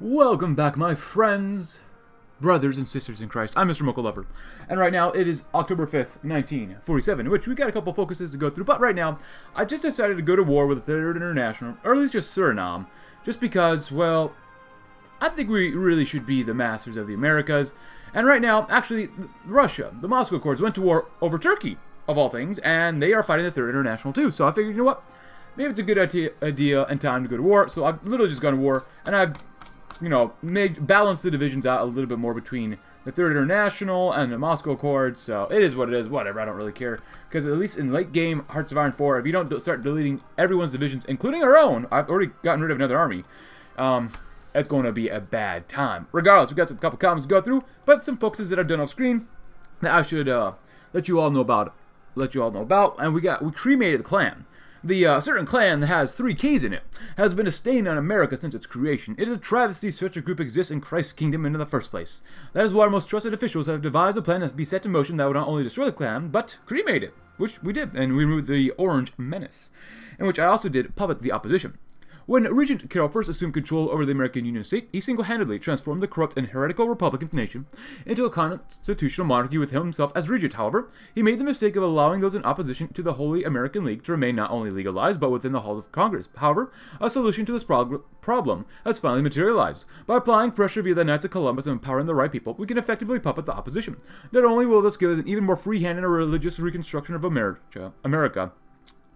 Welcome back, my friends, brothers and sisters in Christ. I'm Mr. Mocha Lover, and right now it is October 5th, 1947, which we got a couple focuses to go through, but right now, I just decided to go to war with the Third International, or at least just Suriname, just because, well, I think we really should be the masters of the Americas, and right now, actually, Russia, the Moscow Accords, went to war over Turkey, of all things, and they are fighting the Third International too, so I figured, you know what, maybe it's a good idea, idea and time to go to war, so I've literally just gone to war, and I've you know, balance the divisions out a little bit more between the Third International and the Moscow Accord. So it is what it is. Whatever. I don't really care because at least in late game Hearts of Iron 4, if you don't start deleting everyone's divisions, including our own, I've already gotten rid of another army. Um, it's going to be a bad time. Regardless, we've got some couple comments to go through, but some focuses that I've done off screen that I should uh, let you all know about. Let you all know about, and we got we cremated the Klan. The uh, certain Klan that has three Ks in it has been a stain on America since its creation. It is a travesty such a group exists in Christ's kingdom in the first place. That is why our most trusted officials have devised a plan to be set in motion that would not only destroy the Klan, but cremate it, which we did, and we removed the Orange Menace, in which I also did puppet the opposition. When Regent Carroll first assumed control over the American Union state, he single-handedly transformed the corrupt and heretical Republican nation into a constitutional monarchy with himself as regent. However, he made the mistake of allowing those in opposition to the Holy American League to remain not only legalized but within the halls of Congress. However, a solution to this problem has finally materialized. By applying pressure via the Knights of Columbus and empowering the right people, we can effectively puppet the opposition. Not only will this give us an even more free hand in a religious reconstruction of America, America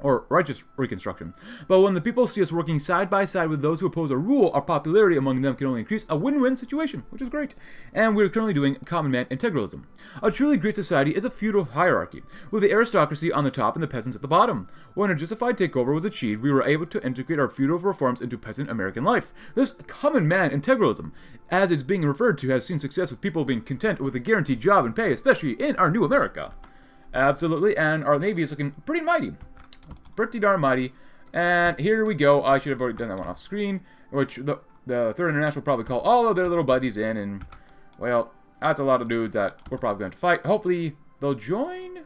or righteous reconstruction. But when the people see us working side by side with those who oppose a rule, our popularity among them can only increase a win-win situation, which is great. And we're currently doing common man integralism. A truly great society is a feudal hierarchy, with the aristocracy on the top and the peasants at the bottom. When a justified takeover was achieved, we were able to integrate our feudal reforms into peasant American life. This common man integralism, as it's being referred to, has seen success with people being content with a guaranteed job and pay, especially in our new America. Absolutely, and our navy is looking pretty mighty pretty darn mighty. And here we go. I should have already done that one off screen, which the, the Third International probably call all of their little buddies in. And, well, that's a lot of dudes that we're probably going to fight. Hopefully, they'll join.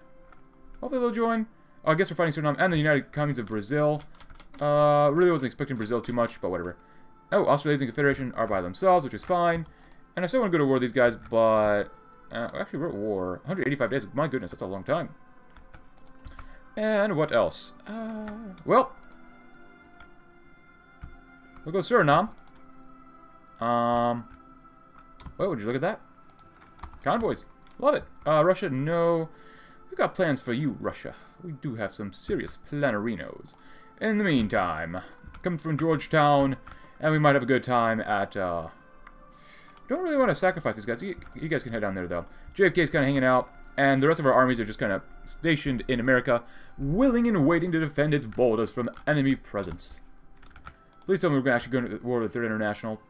Hopefully, they'll join. Oh, I guess we're fighting Suriname and the United Communes of Brazil. Uh, really wasn't expecting Brazil too much, but whatever. Oh, Australasian Confederation are by themselves, which is fine. And I still want to go to war with these guys, but... Uh, actually, we're at war. 185 days. My goodness, that's a long time. And what else? Uh, well, we'll go Suriname. Um, well, would you look at that? Convoys. Love it. Uh, Russia, no. We've got plans for you, Russia. We do have some serious planarinos. In the meantime, coming from Georgetown, and we might have a good time at, uh... Don't really want to sacrifice these guys. You, you guys can head down there, though. JFK's kind of hanging out. And the rest of our armies are just kind of stationed in America, willing and waiting to defend its borders from enemy presence. Please tell me we're going to actually go to war with the Third International.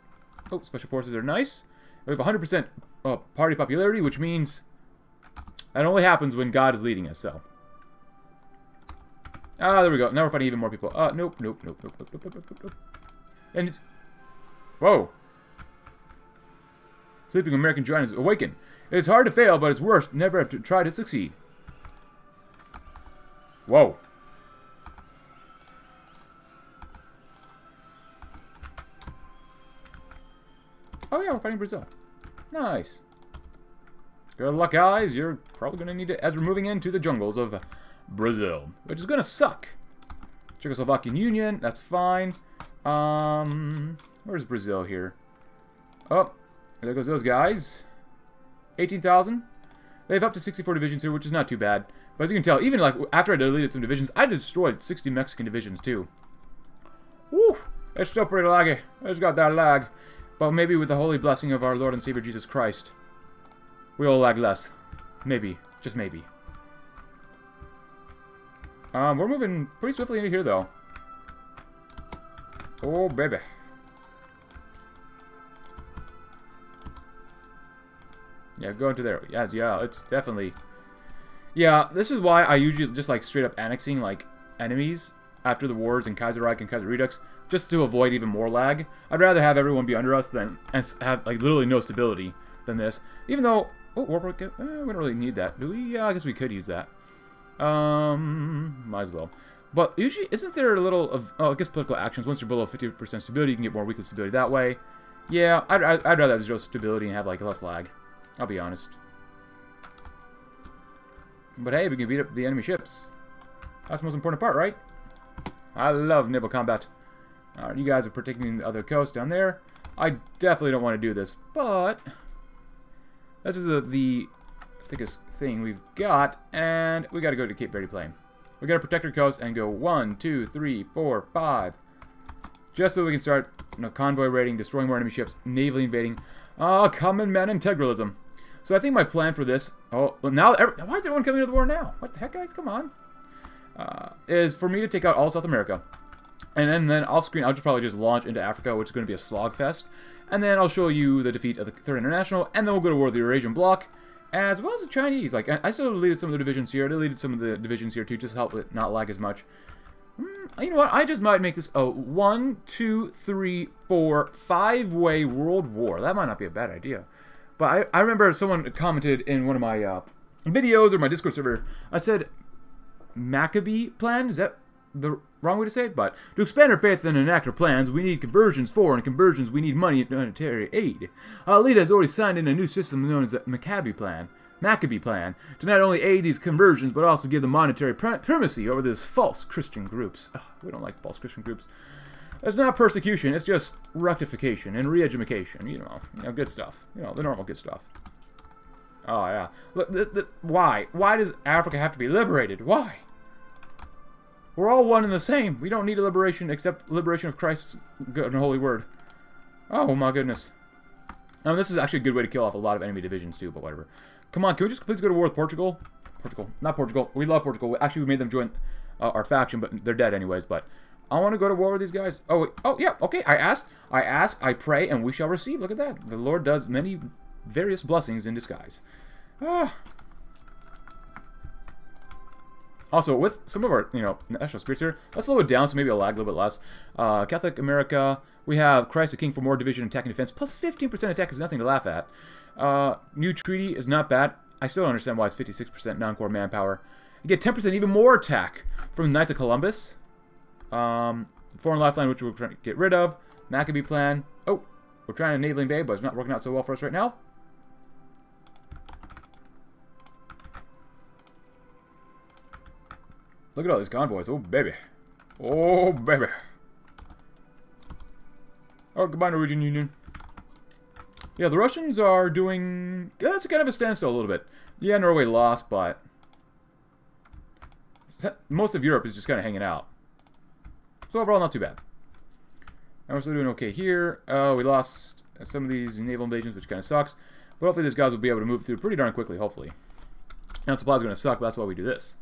Oh, Special Forces are nice. We have 100% uh, party popularity, which means that only happens when God is leading us, so. Ah, there we go. Now we're fighting even more people. Uh, nope, nope, nope, nope, nope, nope, nope, nope, nope. And it's... Whoa. Sleeping American giants awaken. It's hard to fail, but it's worse never have to try to succeed. Whoa. Oh yeah, we're fighting Brazil. Nice. Good luck, guys. You're probably going to need it as we're moving into the jungles of Brazil, which is going to suck. Czechoslovakian Union, that's fine. Um, where's Brazil here? Oh, there goes those guys. 18,000. They have up to 64 divisions here, which is not too bad. But as you can tell, even like after I deleted some divisions, I destroyed 60 Mexican divisions too. Woo! It's still pretty laggy. It's got that lag. But maybe with the holy blessing of our Lord and Savior Jesus Christ, we'll lag less. Maybe. Just maybe. Um, we're moving pretty swiftly into here, though. Oh, baby. Yeah, go into there. Yes, yeah, it's definitely... Yeah, this is why I usually just, like, straight up annexing, like, enemies after the wars in Kaiserreich and Kaiserredux, just to avoid even more lag. I'd rather have everyone be under us than and have, like, literally no stability than this. Even though... Oh, eh, we don't really need that, do we? Yeah, I guess we could use that. Um, might as well. But usually, isn't there a little of... Oh, I guess political actions. Once you're below 50% stability, you can get more weekly stability that way. Yeah, I'd, I'd, I'd rather have zero stability and have, like, less lag. I'll be honest. But hey, we can beat up the enemy ships. That's the most important part, right? I love naval combat. You guys are protecting the other coast down there. I definitely don't want to do this, but... This is a, the thickest thing we've got, and we gotta go to Cape Verde Plain. We gotta protect our coast and go one, two, three, four, five. Just so we can start you know, convoy raiding, destroying more enemy ships, naval invading. Ah, uh, common man integralism. So I think my plan for this... Oh, well now... Why is everyone coming to the war now? What the heck, guys? Come on. Uh, is for me to take out all South America. And then, then off screen, I'll just probably just launch into Africa, which is going to be a slog fest. And then I'll show you the defeat of the Third International, and then we'll go to war with the Eurasian Bloc, as well as the Chinese. Like, I, I still deleted some of the divisions here. I deleted some of the divisions here, too, just to help it not lag as much. Mm, you know what? I just might make this a one, two, three, four, five-way world war. That might not be a bad idea. But I, I remember someone commented in one of my uh, videos or my Discord server, I said, Maccabee plan? Is that the wrong way to say it? But to expand our faith and enact our plans, we need conversions for, and conversions we need money and monetary aid. Uh, Alita has already signed in a new system known as the Maccabee plan. Maccabee plan to not only aid these conversions but also give them monetary primacy over these false Christian groups. Ugh, we don't like false Christian groups. It's not persecution, it's just rectification and re-education, you know, you know, good stuff. You know, the normal good stuff. Oh, yeah. Look, why? Why does Africa have to be liberated? Why? We're all one and the same. We don't need a liberation except liberation of Christ's good and holy word. Oh my goodness. Now this is actually a good way to kill off a lot of enemy divisions too, but whatever. Come on, can we just please go to war with Portugal? Portugal. Not Portugal. We love Portugal. Actually, we made them join uh, our faction, but they're dead anyways, but... I want to go to war with these guys. Oh, wait. Oh, yeah. Okay. I ask. I ask. I pray, and we shall receive. Look at that. The Lord does many various blessings in disguise. Ah. Also, with some of our, you know, national spirits here, let's slow it down so maybe I'll lag a little bit less. Uh, Catholic America, we have Christ the King for more division, attack, and defense, plus 15% attack is nothing to laugh at. Uh, new treaty is not bad. I still don't understand why it's 56% non-core manpower. You get 10% even more attack from Knights of Columbus. Um, foreign lifeline, which we're trying to get rid of. Maccabee plan. Oh, we're trying to naval invade, but it's not working out so well for us right now. Look at all these convoys. Oh, baby. Oh, baby. Oh, goodbye, Norwegian Union. Yeah, the Russians are doing... That's kind of a standstill a little bit. Yeah, Norway lost, but... Most of Europe is just kind of hanging out. So overall, not too bad. And we're still doing okay here. Uh, we lost some of these naval invasions, which kind of sucks. But hopefully these guys will be able to move through pretty darn quickly, hopefully. Now supplies are going to suck, but that's why we do this.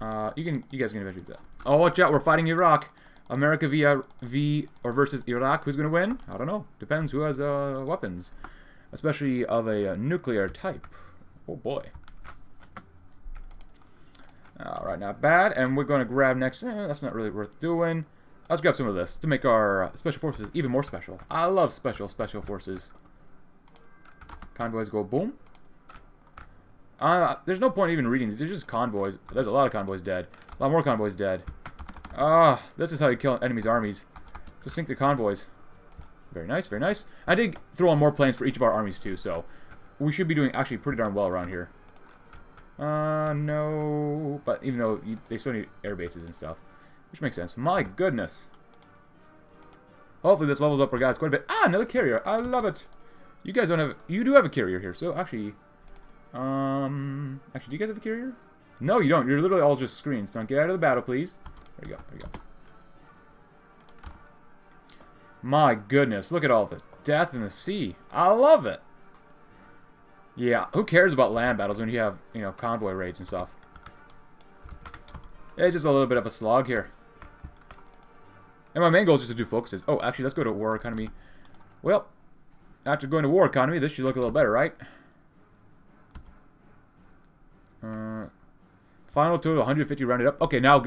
Uh, you can, you guys can eventually do that. Oh, watch out, we're fighting Iraq. America via V or versus Iraq. Who's going to win? I don't know. Depends who has uh, weapons, especially of a, uh, nuclear type. Oh boy. Alright, not bad. And we're going to grab next... Eh, that's not really worth doing. Let's grab some of this to make our uh, special forces even more special. I love special, special forces. Convoys go boom. Uh, there's no point even reading these. They're just convoys. There's a lot of convoys dead. A lot more convoys dead. Ah, this is how you kill enemies' armies. Just sink their convoys. Very nice, very nice. I did throw on more planes for each of our armies too, so we should be doing actually pretty darn well around here. Uh, no. But even though you, they still need air bases and stuff. Which makes sense. My goodness. Hopefully this levels up our guys quite a bit. Ah, another carrier. I love it. You guys don't have... You do have a carrier here. So actually... Um... Actually, do you guys have a carrier? No, you don't. You're literally all just screens. Don't get out of the battle, please. There you go. There you go. My goodness. Look at all the death in the sea. I love it. Yeah, who cares about land battles when you have, you know, convoy raids and stuff? It's just a little bit of a slog here. And my main goal is just to do focuses. Oh, actually, let's go to war economy. Well, after going to war economy, this should look a little better, right? Uh, final total 150 rounded up. Okay, now,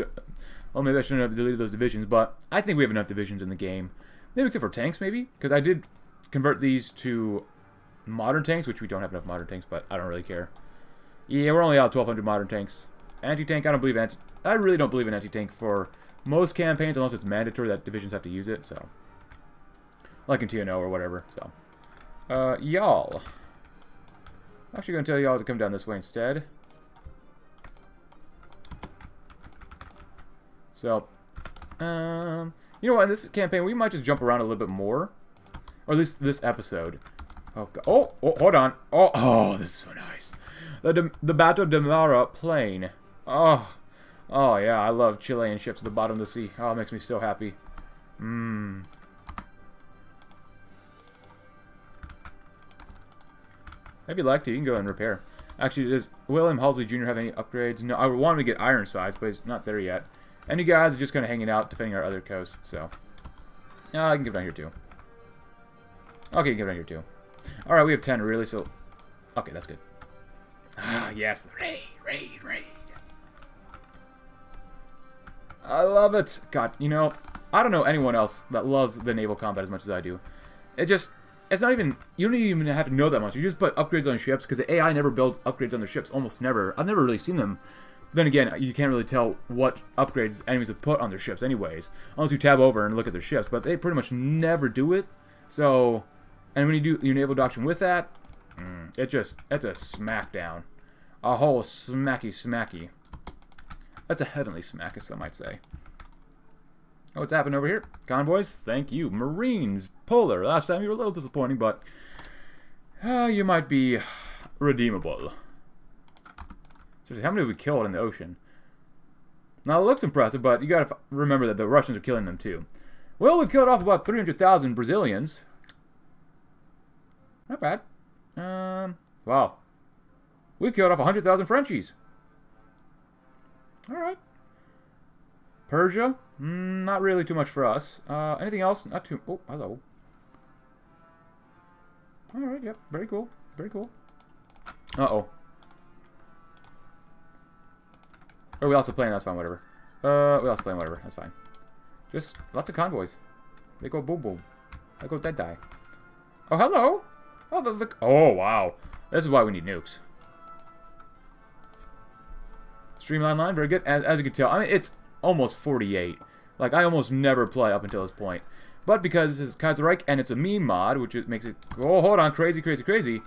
well, maybe I shouldn't have deleted those divisions, but I think we have enough divisions in the game. Maybe except for tanks, maybe? Because I did convert these to modern tanks, which we don't have enough modern tanks, but I don't really care. Yeah, we're only out 1,200 modern tanks. Anti-tank, I don't believe anti... I really don't believe in anti-tank for most campaigns, unless it's mandatory that divisions have to use it, so... like in TNO or whatever. So, uh, y'all. I'm actually going to tell y'all to come down this way instead. So, um, you know what, in this campaign, we might just jump around a little bit more. Or at least this episode. Oh, oh, oh hold on. Oh, oh, this is so nice. The, the Bato de Mara plane. Oh, oh yeah, I love Chilean ships at the bottom of the sea. Oh, it makes me so happy. Mmm. If you'd like to, you can go and repair. Actually, does William Halsey Jr. have any upgrades? No, I wanted to get iron sides, but he's not there yet. And you guys are just kind of hanging out, defending our other coast, so... Uh, I can get down here too. Okay, get down here too. Alright, we have 10 really, so... Okay, that's good. Ah, yes. Raid, raid, raid. I love it. God, you know, I don't know anyone else that loves the naval combat as much as I do. It just... It's not even... You don't even have to know that much. You just put upgrades on ships, because the AI never builds upgrades on their ships. Almost never. I've never really seen them then again, you can't really tell what upgrades enemies have put on their ships anyways, unless you tab over and look at their ships, but they pretty much never do it. So, and when you do your naval doctrine with that, mm, it just, that's a smackdown. A whole smacky smacky. That's a heavenly smack, as some might say. Oh, what's happened over here? Convoys, thank you. Marines, Polar, last time you were a little disappointing, but uh, you might be redeemable. Seriously, how many have we killed in the ocean? Now, it looks impressive, but you gotta remember that the Russians are killing them too. Well, we've killed off about 300,000 Brazilians. Not bad. Um, wow. We've killed off 100,000 Frenchies. Alright. Persia? Mm, not really too much for us. Uh, anything else? Not too... Oh, hello. Alright, yep. Very cool. Very cool. Uh-oh. Oh, we also playing, that's fine, whatever. Uh, we also playing, whatever, that's fine. Just lots of convoys. They go boom boom. I go dead die. Oh, hello! Oh, the, the, oh, wow. This is why we need nukes. Streamline line, very good. As, as you can tell, I mean, it's almost 48. Like, I almost never play up until this point. But because this is Kaiserreich and it's a meme mod, which makes it... Oh, hold on. Crazy, crazy, crazy.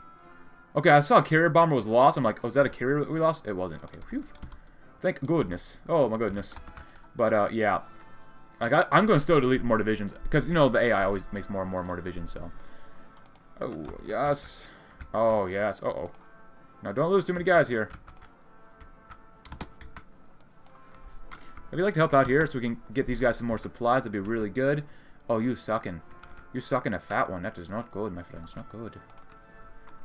Okay, I saw a carrier bomber was lost. I'm like, oh, is that a carrier that we lost? It wasn't. Okay, phew. Thank goodness. Oh my goodness. But uh, yeah. Like I, am going to still delete more divisions because you know the AI always makes more and more and more divisions. So. Oh yes. Oh yes. Uh oh. Now don't lose too many guys here. If you'd like to help out here so we can get these guys some more supplies, that'd be really good. Oh, you sucking. You sucking a fat one. That is not good, my friends. Not good.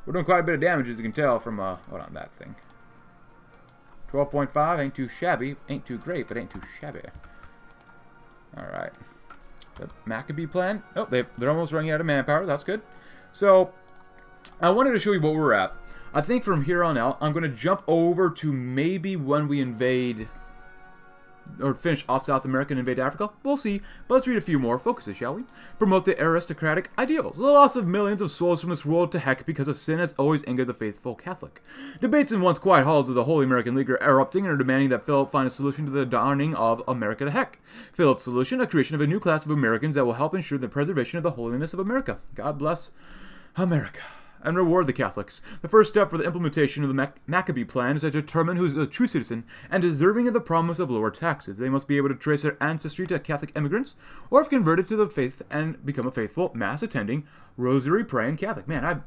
We're doing quite a bit of damage, as you can tell from, uh, hold on, that thing. 12.5 ain't too shabby. Ain't too great, but ain't too shabby. Alright. The Maccabee plan. Oh, they, they're almost running out of manpower. That's good. So, I wanted to show you what we're at. I think from here on out, I'm going to jump over to maybe when we invade or finish off South America and invade Africa? We'll see, but let's read a few more focuses, shall we? Promote the aristocratic ideals. The loss of millions of souls from this world to heck because of sin has always angered the faithful Catholic. Debates in once quiet halls of the Holy American League are erupting and are demanding that Philip find a solution to the dawning of America to heck. Philip's solution, a creation of a new class of Americans that will help ensure the preservation of the holiness of America. God bless America and reward the Catholics. The first step for the implementation of the Mac Maccabee plan is to determine who is a true citizen and deserving of the promise of lower taxes. They must be able to trace their ancestry to Catholic immigrants, or have converted to the faith and become a faithful, mass attending, rosary praying Catholic. Man, I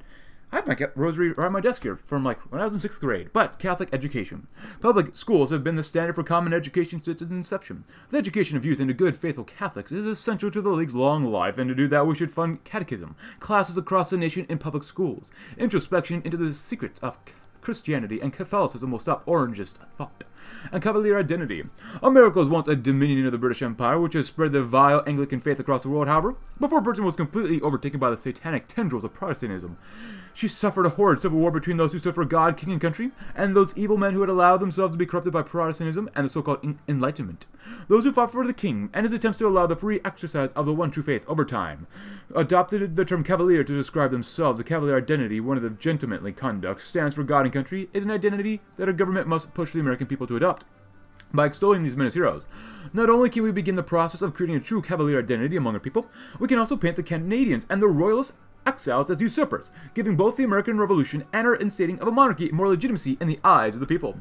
I have my rosary right on my desk here from like when I was in sixth grade. But Catholic education. Public schools have been the standard for common education since its inception. The education of youth into good, faithful Catholics is essential to the League's long life, and to do that we should fund catechism, classes across the nation in public schools. Introspection into the secrets of Christianity and Catholicism will stop orangist thought and Cavalier identity. America was once a dominion of the British Empire, which has spread the vile Anglican faith across the world, however, before Britain was completely overtaken by the satanic tendrils of Protestantism. She suffered a horrid civil war between those who stood for God, king, and country, and those evil men who had allowed themselves to be corrupted by Protestantism and the so-called Enlightenment. Those who fought for the king and his attempts to allow the free exercise of the one true faith over time adopted the term Cavalier to describe themselves. The Cavalier identity, one of the gentlemanly conduct, stands for God and country, is an identity that a government must push the American people to adopt. By extolling these men as heroes, not only can we begin the process of creating a true Cavalier identity among our people, we can also paint the Canadians and the Royalist exiles as usurpers, giving both the American Revolution and our instating of a monarchy more legitimacy in the eyes of the people.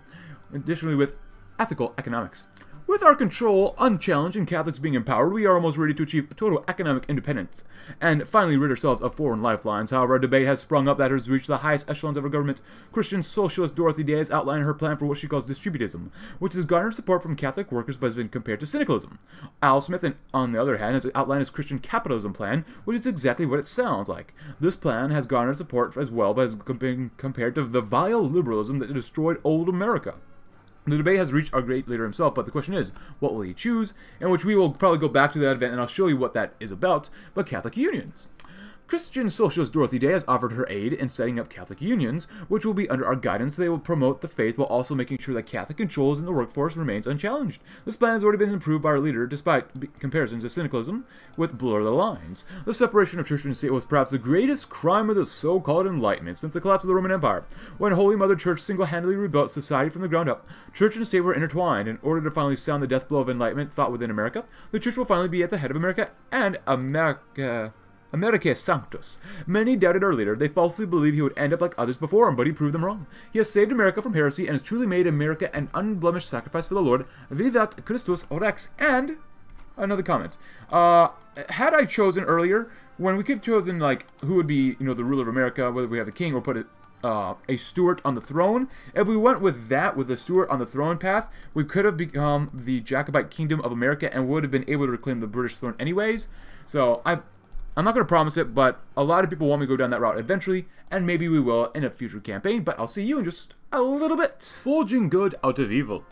Additionally, with ethical economics. With our control unchallenged and Catholics being empowered, we are almost ready to achieve total economic independence and finally rid ourselves of foreign lifelines. However, a debate has sprung up that has reached the highest echelons of our government. Christian socialist Dorothy Day has outlined her plan for what she calls distributism, which has garnered support from Catholic workers but has been compared to syndicalism. Al Smith, on the other hand, has outlined his Christian capitalism plan, which is exactly what it sounds like. This plan has garnered support as well, but has been compared to the vile liberalism that destroyed old America. The debate has reached our great leader himself, but the question is, what will he choose? In which we will probably go back to that event and I'll show you what that is about, but Catholic unions. Christian socialist Dorothy Day has offered her aid in setting up Catholic unions, which will be under our guidance. They will promote the faith while also making sure that Catholic controls in the workforce remains unchallenged. This plan has already been approved by our leader, despite comparisons to syndicalism with blur the lines. The separation of church and state was perhaps the greatest crime of the so-called Enlightenment since the collapse of the Roman Empire. When Holy Mother Church single-handedly rebuilt society from the ground up, church and state were intertwined. In order to finally sound the death blow of Enlightenment thought within America, the church will finally be at the head of America and America. America Sanctus. Many doubted our leader. They falsely believed he would end up like others before him, but he proved them wrong. He has saved America from heresy and has truly made America an unblemished sacrifice for the Lord. Vivat Christus Rex. And another comment. Uh, had I chosen earlier, when we could have chosen like who would be, you know, the ruler of America, whether we have a king or put it uh, a Stuart on the throne. If we went with that, with the Stuart on the throne path, we could have become the Jacobite Kingdom of America and would have been able to reclaim the British throne anyways. So I I'm not going to promise it, but a lot of people want me to go down that route eventually, and maybe we will in a future campaign, but I'll see you in just a little bit. Forging good out of evil.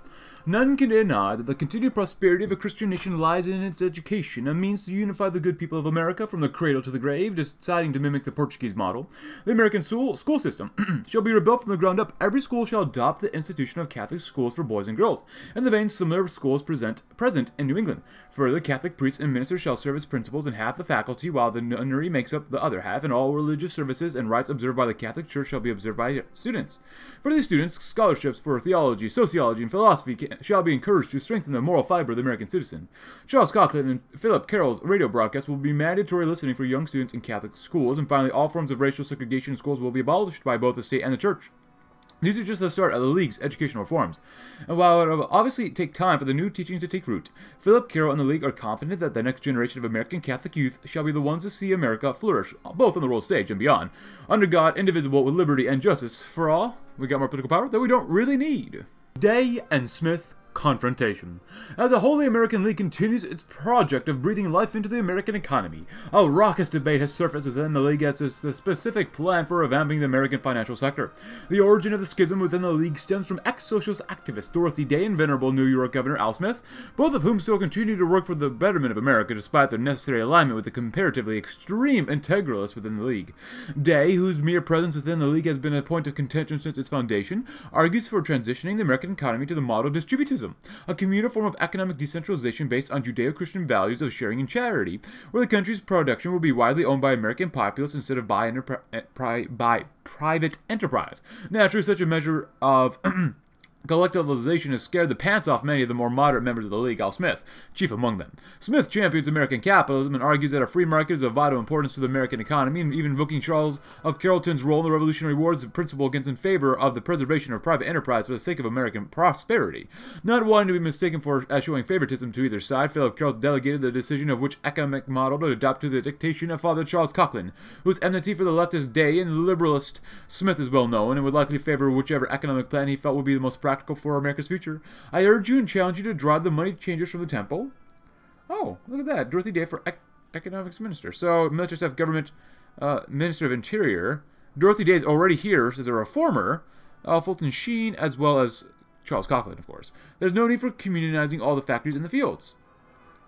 None can deny that the continued prosperity of a Christian nation lies in its education, a means to unify the good people of America from the cradle to the grave, deciding to mimic the Portuguese model. The American school, system shall be rebuilt from the ground up. Every school shall adopt the institution of Catholic schools for boys and girls, in the vein similar schools present, present in New England. Further, Catholic priests and ministers shall serve as principals in half the faculty, while the nunnery makes up the other half, and all religious services and rites observed by the Catholic Church shall be observed by students. For these students, scholarships for theology, sociology, and philosophy shall be encouraged to strengthen the moral fiber of the American citizen. Charles Coughlin and Philip Carroll's radio broadcast will be mandatory listening for young students in Catholic schools, and finally, all forms of racial segregation in schools will be abolished by both the state and the church. These are just the start of the League's educational reforms. And while it will obviously take time for the new teachings to take root, Philip Carroll and the League are confident that the next generation of American Catholic youth shall be the ones to see America flourish, both on the world stage and beyond, under God, indivisible, with liberty and justice for all. We got more political power that we don't really need. Day and Smith confrontation. As the Holy American League continues its project of breathing life into the American economy, a raucous debate has surfaced within the League as to the specific plan for revamping the American financial sector. The origin of the schism within the League stems from ex-socialist activists Dorothy Day and venerable New York Governor Al Smith, both of whom still continue to work for the betterment of America despite their necessary alignment with the comparatively extreme integralists within the League. Day, whose mere presence within the League has been a point of contention since its foundation, argues for transitioning the American economy to the model distributism a communal form of economic decentralization based on Judeo-Christian values of sharing and charity, where the country's production will be widely owned by American populace instead of by, eh, by private enterprise. Naturally, such a measure of Collectivization has scared the pants off many of the more moderate members of the League, Al Smith, chief among them. Smith champions American capitalism and argues that a free market is of vital importance to the American economy, and even invoking Charles of Carrollton's role in the Revolutionary Wars of principle against in favor of the preservation of private enterprise for the sake of American prosperity. Not wanting to be mistaken for as showing favoritism to either side, Philip Carroll delegated the decision of which economic model to adopt to the dictation of Father Charles Coughlin, whose enmity for the leftist Day and liberalist Smith is well known, and would likely favor whichever economic plan he felt would be the most practical practical for America's future. I urge you and challenge you to drive the money changers from the temple. Oh, look at that. Dorothy Day for ec Economics Minister. So, military staff government uh, Minister of Interior. Dorothy Day is already here as a reformer. Uh, Fulton Sheen, as well as Charles Coughlin, of course. There's no need for communionizing all the factories in the fields.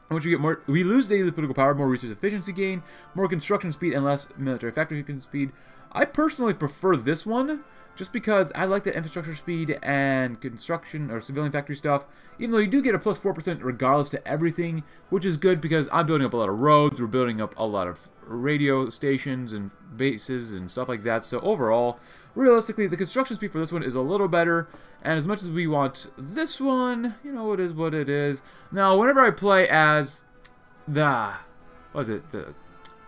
Once we get more, we lose daily political power, more resource efficiency gain, more construction speed, and less military factory speed. I personally prefer this one just because I like the infrastructure speed and construction or civilian factory stuff, even though you do get a plus 4% regardless to everything, which is good because I'm building up a lot of roads, we're building up a lot of radio stations and bases and stuff like that. So overall, realistically, the construction speed for this one is a little better. And as much as we want this one, you know, it is what it is. Now, whenever I play as the, what is it, the,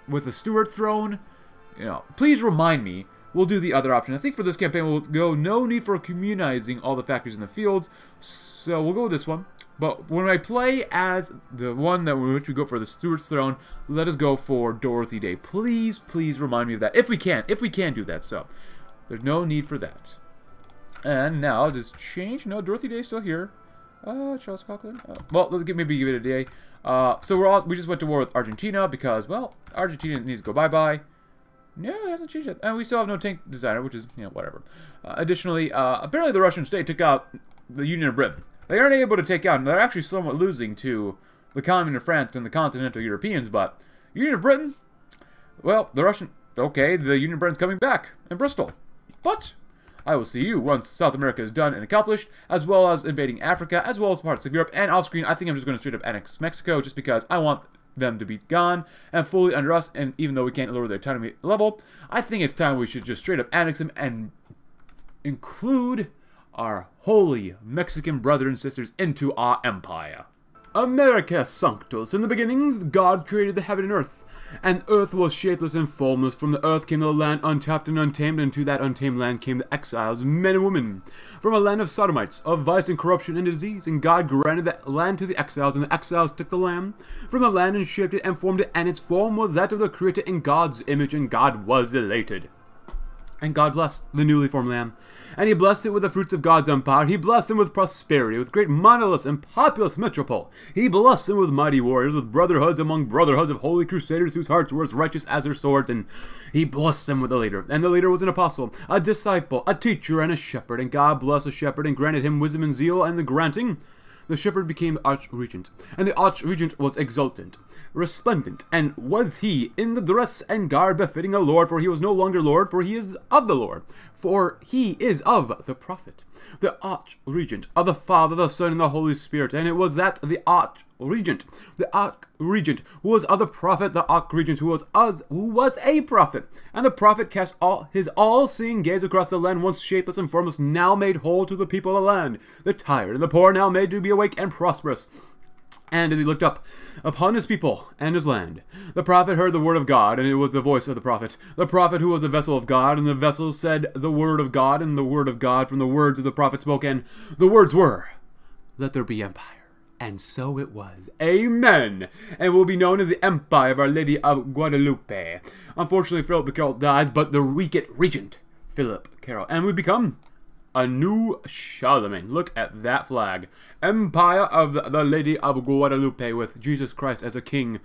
with the Stuart throne, you know, please remind me we'll do the other option. I think for this campaign, we'll go no need for communizing all the factories in the fields. So we'll go with this one. But when I play as the one that which we go for the Stuart's Throne, let us go for Dorothy Day. Please, please remind me of that. If we can. If we can do that. So, there's no need for that. And now, I'll just change. No, Dorothy Day still here. Uh, Charles Coughlin. Uh, well, let's give, maybe give it a day. Uh, so we're all, we just went to war with Argentina because, well, Argentina needs to go bye-bye. No, it hasn't changed yet. And we still have no tank designer, which is, you know, whatever. Uh, additionally, uh, apparently the Russian state took out the Union of Britain. They aren't able to take out, and they're actually somewhat losing to the Commune of France and the continental Europeans, but Union of Britain, well, the Russian, okay, the Union of Britain's coming back in Bristol. But I will see you once South America is done and accomplished, as well as invading Africa, as well as parts of Europe, and off screen, I think I'm just going to straight up annex Mexico, just because I want them to be gone and fully under us, and even though we can't lower their autonomy level, I think it's time we should just straight up annex them and include our holy Mexican brothers and sisters into our empire. America Sanctus. In the beginning, God created the heaven and earth. And earth was shapeless and formless. From the earth came the land untapped and untamed, and to that untamed land came the exiles, men and women. From a land of sodomites, of vice and corruption and disease, and God granted that land to the exiles, and the exiles took the land from the land and shaped it and formed it, and its form was that of the Creator in God's image, and God was elated. And God blessed the newly formed lamb. And he blessed it with the fruits of God's empire. He blessed them with prosperity, with great monoliths and populous metropole. He blessed them with mighty warriors, with brotherhoods among brotherhoods of holy crusaders whose hearts were as righteous as their swords. And he blessed them with a leader. And the leader was an apostle, a disciple, a teacher, and a shepherd. And God blessed the shepherd and granted him wisdom and zeal, and the granting the shepherd became archregent, and the archregent was exultant, resplendent, and was he in the dress and garb befitting a lord, for he was no longer lord, for he is of the Lord, for he is of the prophet, the archregent of the Father, the Son, and the Holy Spirit, and it was that the archregent, the archregent who was of the prophet, the archregent who was us, who was a prophet, and the prophet cast all his all-seeing gaze across the land, once shapeless and formless, now made whole to the people of the land, the tired and the poor, now made to be awake and prosperous. And as he looked up upon his people and his land, the prophet heard the word of God, and it was the voice of the prophet. The prophet who was a vessel of God, and the vessel said the word of God, and the word of God from the words of the prophet spoke, and the words were, Let there be empire. And so it was. Amen. And will be known as the Empire of Our Lady of Guadalupe. Unfortunately, Philip Carroll dies, but the wicked regent, Philip Carroll. And we become a new Charlemagne. Look at that flag. Empire of the Lady of Guadalupe with Jesus Christ as a king.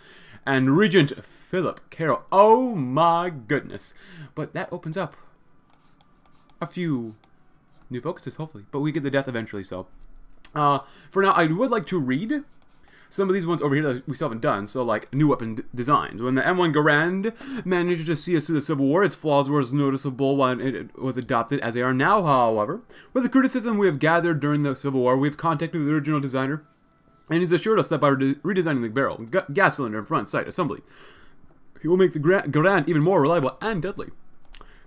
And Regent Philip Carroll. Oh my goodness. But that opens up a few new focuses, hopefully. But we get the death eventually, so. Uh, for now, I would like to read some of these ones over here that we still haven't done, so like new weapon designs. When the M1 Garand managed to see us through the Civil War, its flaws were as noticeable when it was adopted as they are now, however. With the criticism we have gathered during the Civil War, we have contacted the original designer, and he's assured us that by re redesigning the barrel, gas cylinder, and front sight assembly, he will make the Garand even more reliable and deadly.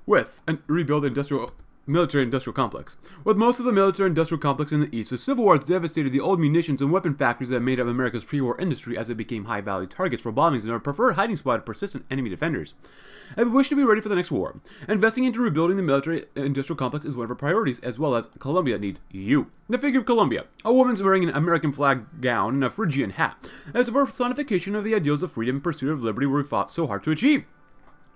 With and rebuild industrial military industrial complex. With most of the military industrial complex in the east, the Civil War devastated the old munitions and weapon factories that made up America's pre-war industry as it became high value targets for bombings and a preferred hiding spot of persistent enemy defenders. And we wish to be ready for the next war. Investing into rebuilding the military industrial complex is one of our priorities, as well as Columbia needs you. The figure of Columbia, a woman's wearing an American flag gown and a Phrygian hat, as a personification of the ideals of freedom and pursuit of liberty we fought so hard to achieve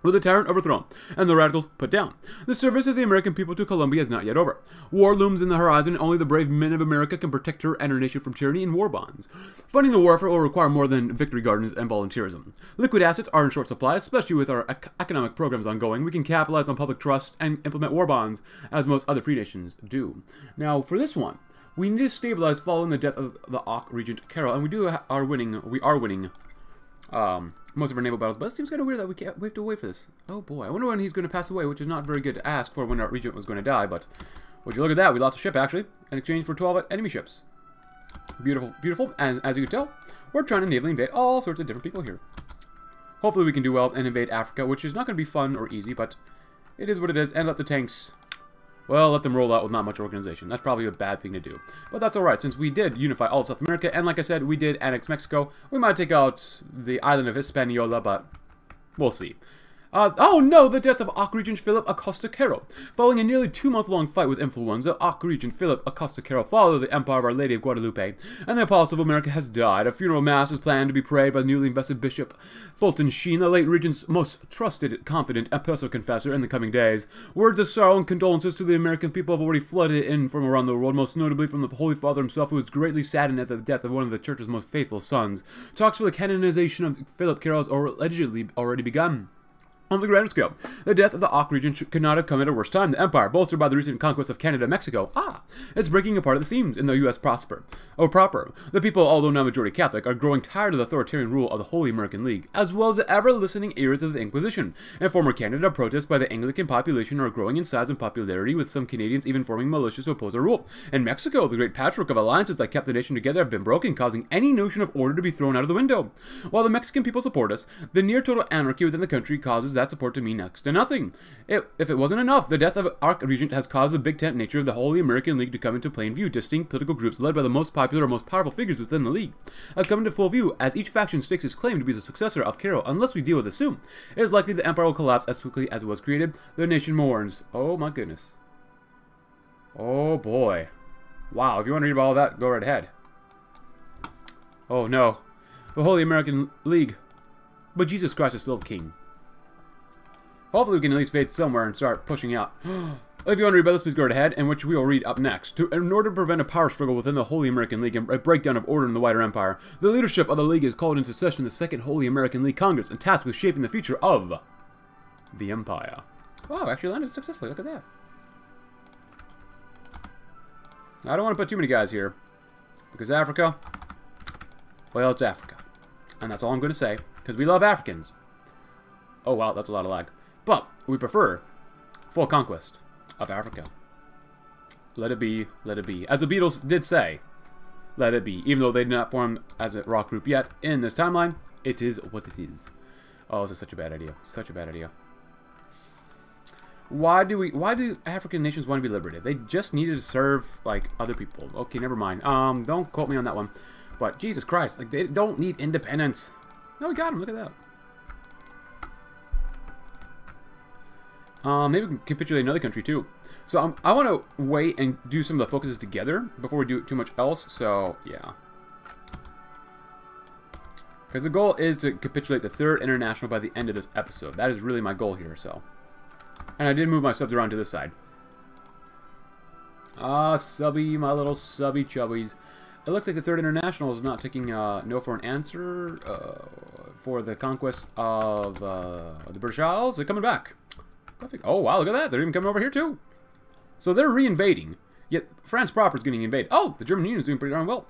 with the tyrant overthrown and the radicals put down. The service of the American people to Columbia is not yet over. War looms in the horizon, and only the brave men of America can protect her and her nation from tyranny and war bonds. Funding the warfare will require more than victory gardens and volunteerism. Liquid assets are in short supply, especially with our ec economic programs ongoing. We can capitalize on public trust and implement war bonds, as most other free nations do. Now, for this one, we need to stabilize following the death of the Ak Regent Carroll, and we do are winning. We are winning. Um, most of our naval battles, but it seems kind of weird that we, can't, we have to wait for this. Oh boy, I wonder when he's going to pass away, which is not very good to ask for when our regent was going to die, but would you look at that, we lost a ship actually, in exchange for 12 enemy ships. Beautiful, beautiful, and as you can tell, we're trying to navally invade all sorts of different people here. Hopefully we can do well and invade Africa, which is not going to be fun or easy, but it is what it is. And let the tanks, well, let them roll out with not much organization. That's probably a bad thing to do. But that's alright, since we did unify all of South America, and like I said, we did annex Mexico. We might take out the island of Hispaniola, but we'll see. Uh, oh no, the death of Ak Regent Philip Acosta Carroll. Following a nearly two-month-long fight with influenza, Ak Regent Philip Acosta Carroll, father of the Empire of Our Lady of Guadalupe, and the Apostle of America has died. A funeral mass is planned to be prayed by the newly invested Bishop Fulton Sheen, the late regent's most trusted, confident, and personal confessor in the coming days. Words of sorrow and condolences to the American people have already flooded in from around the world, most notably from the Holy Father himself, who was greatly saddened at the death of one of the Church's most faithful sons. Talks for the canonization of Philip Carroll has allegedly already begun. On the grander scale, the death of the Ak region could not have come at a worse time. The empire, bolstered by the recent conquest of Canada and Mexico, ah, it's breaking apart at the seams in the U.S. prosper. Oh, proper. The people, although now majority Catholic, are growing tired of the authoritarian rule of the Holy American League, as well as the ever-listening ears of the Inquisition. In former Canada, protests by the Anglican population are growing in size and popularity, with some Canadians even forming militias to oppose their rule. In Mexico, the great patchwork of alliances that kept the nation together have been broken, causing any notion of order to be thrown out of the window. While the Mexican people support us, the near-total anarchy within the country causes that that support to mean next to nothing. It, if it wasn't enough, the death of Arch Regent has caused the big tent nature of the Holy American League to come into plain view. Distinct political groups led by the most popular or most powerful figures within the League have come into full view as each faction stakes its claim to be the successor of Carroll. Unless we deal with this soon, it is likely the Empire will collapse as quickly as it was created. The nation mourns. Oh my goodness. Oh boy. Wow, if you want to read about all that, go right ahead. Oh no. The Holy American League. But Jesus Christ is still king. Hopefully we can at least fade somewhere and start pushing out. if you want to read about this, please go ahead, and which we will read up next. To, in order to prevent a power struggle within the Holy American League and a breakdown of order in the wider empire, the leadership of the League has called into session the Second Holy American League Congress and tasked with shaping the future of the Empire. Oh, actually landed successfully. Look at that. I don't want to put too many guys here. Because Africa, well, it's Africa. And that's all I'm going to say. Because we love Africans. Oh, wow, that's a lot of lag. We prefer full conquest of Africa. Let it be, let it be. As the Beatles did say, let it be. Even though they did not form as a rock group yet in this timeline, it is what it is. Oh, this is such a bad idea. Such a bad idea. Why do we? Why do African nations want to be liberated? They just needed to serve like other people. Okay, never mind. Um, don't quote me on that one. But Jesus Christ, like they don't need independence. No, we got them. Look at that. Um, maybe we can capitulate another country too. So um, I want to wait and do some of the focuses together before we do too much else. So yeah. Because the goal is to capitulate the third international by the end of this episode. That is really my goal here, so. And I did move my subs around to this side. Ah, subby, my little subby chubbies. It looks like the third international is not taking uh, no for an answer uh, for the conquest of uh, the British Isles. They're coming back. Oh, wow, look at that. They're even coming over here, too. So they're reinvading. Yet France proper is getting invaded. Oh, the German Union is doing pretty darn well.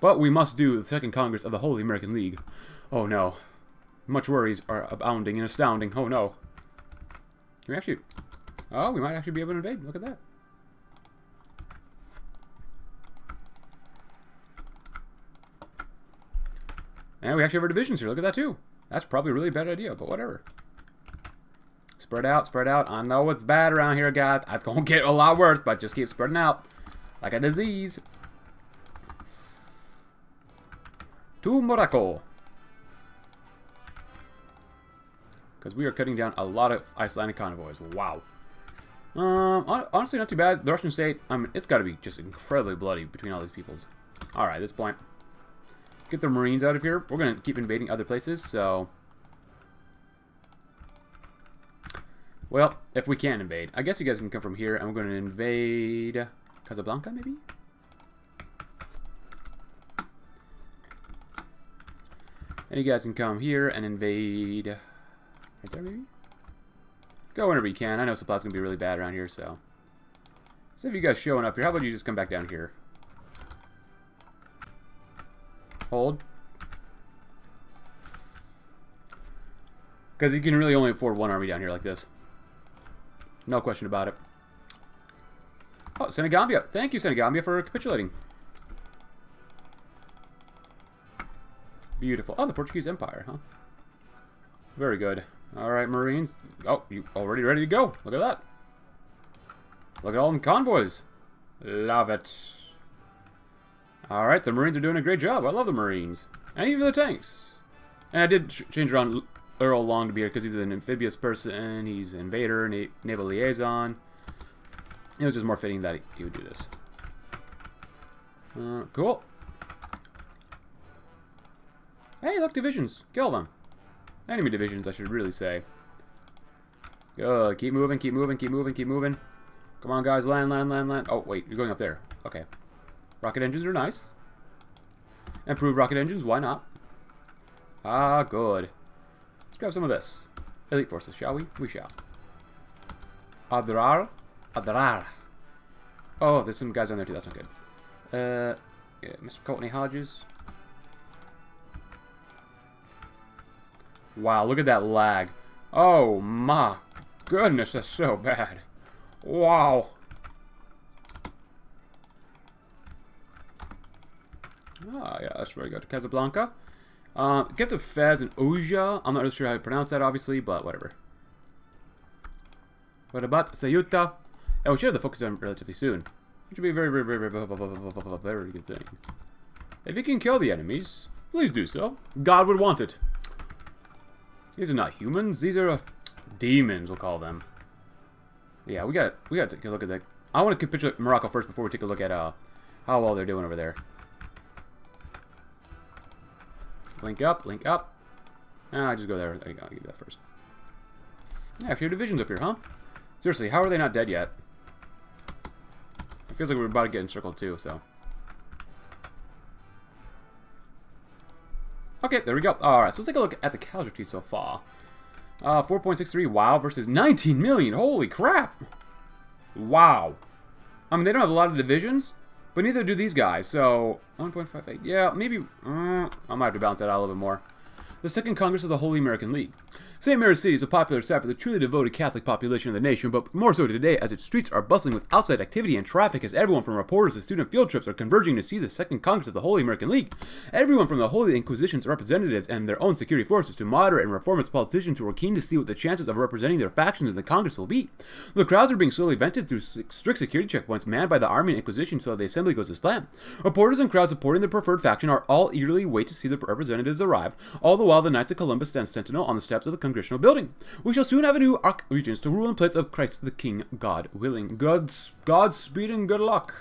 But we must do the Second Congress of the Holy American League. Oh, no. Much worries are abounding and astounding. Oh, no. Can we actually... Oh, we might actually be able to invade. Look at that. And we actually have our divisions here. Look at that, too. That's probably a really bad idea, but whatever. Spread out, spread out. I know it's bad around here, guys. It's going to get a lot worse, but just keep spreading out. Like a disease. To Morocco. Because we are cutting down a lot of Icelandic convoys. Wow. Um, honestly, not too bad. The Russian state, I mean, it's got to be just incredibly bloody between all these peoples. Alright, at this point. Get the Marines out of here. We're going to keep invading other places, so... Well, if we can invade. I guess you guys can come from here, and we're going to invade Casablanca, maybe? And you guys can come here and invade... Right there, maybe? Go whenever you can. I know supply's going to be really bad around here, so... So if you guys showing up here, how about you just come back down here? Hold. Because you can really only afford one army down here like this. No question about it. Oh, Senegambia. Thank you, Senegambia, for capitulating. Beautiful. Oh, the Portuguese Empire, huh? Very good. Alright, Marines. Oh, you already ready to go. Look at that. Look at all them convoys. Love it. Alright, the Marines are doing a great job. I love the Marines. And even the tanks. And I did change around Earl Long to be here because he's an amphibious person. He's an invader, na naval liaison. It was just more fitting that he, he would do this. Uh, cool. Hey, look, divisions. Kill them. Enemy divisions, I should really say. Good. Keep moving, keep moving, keep moving, keep moving. Come on, guys. Land, land, land, land. Oh, wait. You're going up there. Okay. Rocket engines are nice. Improved rocket engines. Why not? Ah, good. Let's grab some of this. Elite forces, shall we? We shall. Adrar. Adrar. Oh, there's some guys on there too. That's not good. Uh, yeah, Mr. Courtney Hodges. Wow, look at that lag. Oh my goodness, that's so bad. Wow. Ah, yeah, that's very good. Casablanca. Uh, get to Fez and Oja. I'm not really sure how to pronounce that, obviously, but whatever. What about Sayuta? Oh, we should have the focus on relatively soon. Which would be a very, very, very, very, very, very good thing. If you can kill the enemies, please do so. God would want it. These are not humans. These are uh, demons, we'll call them. Yeah, we got we got to take a look at that. I want to capitulate Morocco first before we take a look at uh how well they're doing over there. Link up, link up. Ah, I just go there. There you go. I'll give that first. Yeah, a few divisions up here, huh? Seriously, how are they not dead yet? It feels like we're about to get encircled too, so. Okay, there we go. Alright, so let's take a look at the casualties so far. Uh, 4.63 WoW versus 19 million. Holy crap! Wow. I mean, they don't have a lot of divisions, but neither do these guys, so... 1.58. Yeah, maybe... Uh, I might have to balance that out a little bit more. The Second Congress of the Holy American League. St. Mary's City is a popular site for the truly devoted Catholic population of the nation, but more so today as its streets are bustling with outside activity and traffic as everyone from reporters to student field trips are converging to see the Second Congress of the Holy American League. Everyone from the Holy Inquisition's representatives and their own security forces to moderate and reformist politicians who are keen to see what the chances of representing their factions in the Congress will be. The crowds are being slowly vented through strict security checkpoints manned by the Army and Inquisition so the assembly goes as planned. Reporters and crowds supporting the preferred faction are all eagerly wait to see the representatives arrive, all the while the Knights of Columbus stand sentinel on the steps of the Congressional Building. We shall soon have a new archregents to rule in place of Christ the King, God willing. God's Godspeed and good luck.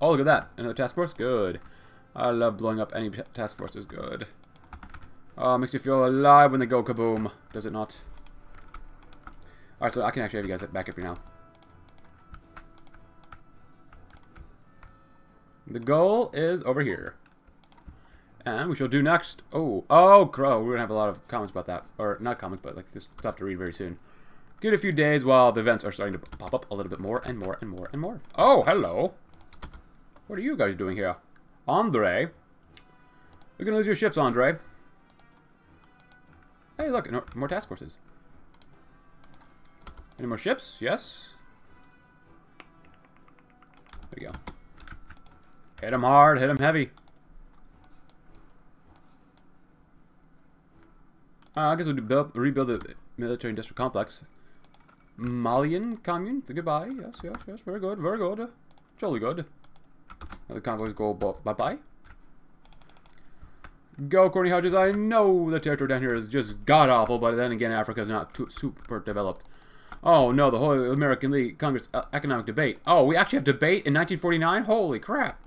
Oh, look at that. Another task force? Good. I love blowing up any task forces. Good. Oh, makes you feel alive when they go kaboom. Does it not? Alright, so I can actually have you guys back up here now. The goal is over here. And we shall do next. Oh, oh, Crow. Oh, we're going to have a lot of comments about that. Or, not comments, but like this stuff to read very soon. Give it a few days while the events are starting to pop up a little bit more and more and more and more. Oh, hello. What are you guys doing here? Andre. You're going to lose your ships, Andre. Hey, look, more task forces. Any more ships? Yes. There you go. Hit him hard, hit him heavy. I guess we'll build, rebuild the military industrial complex. Malian commune, goodbye. Yes, yes, yes, very good, very good. Jolly good. The convoys go bye-bye. Go, Corny Hodges. I know the territory down here is just god-awful, but then again, Africa is not too, super developed. Oh, no, the whole American League Congress uh, economic debate. Oh, we actually have debate in 1949? Holy crap.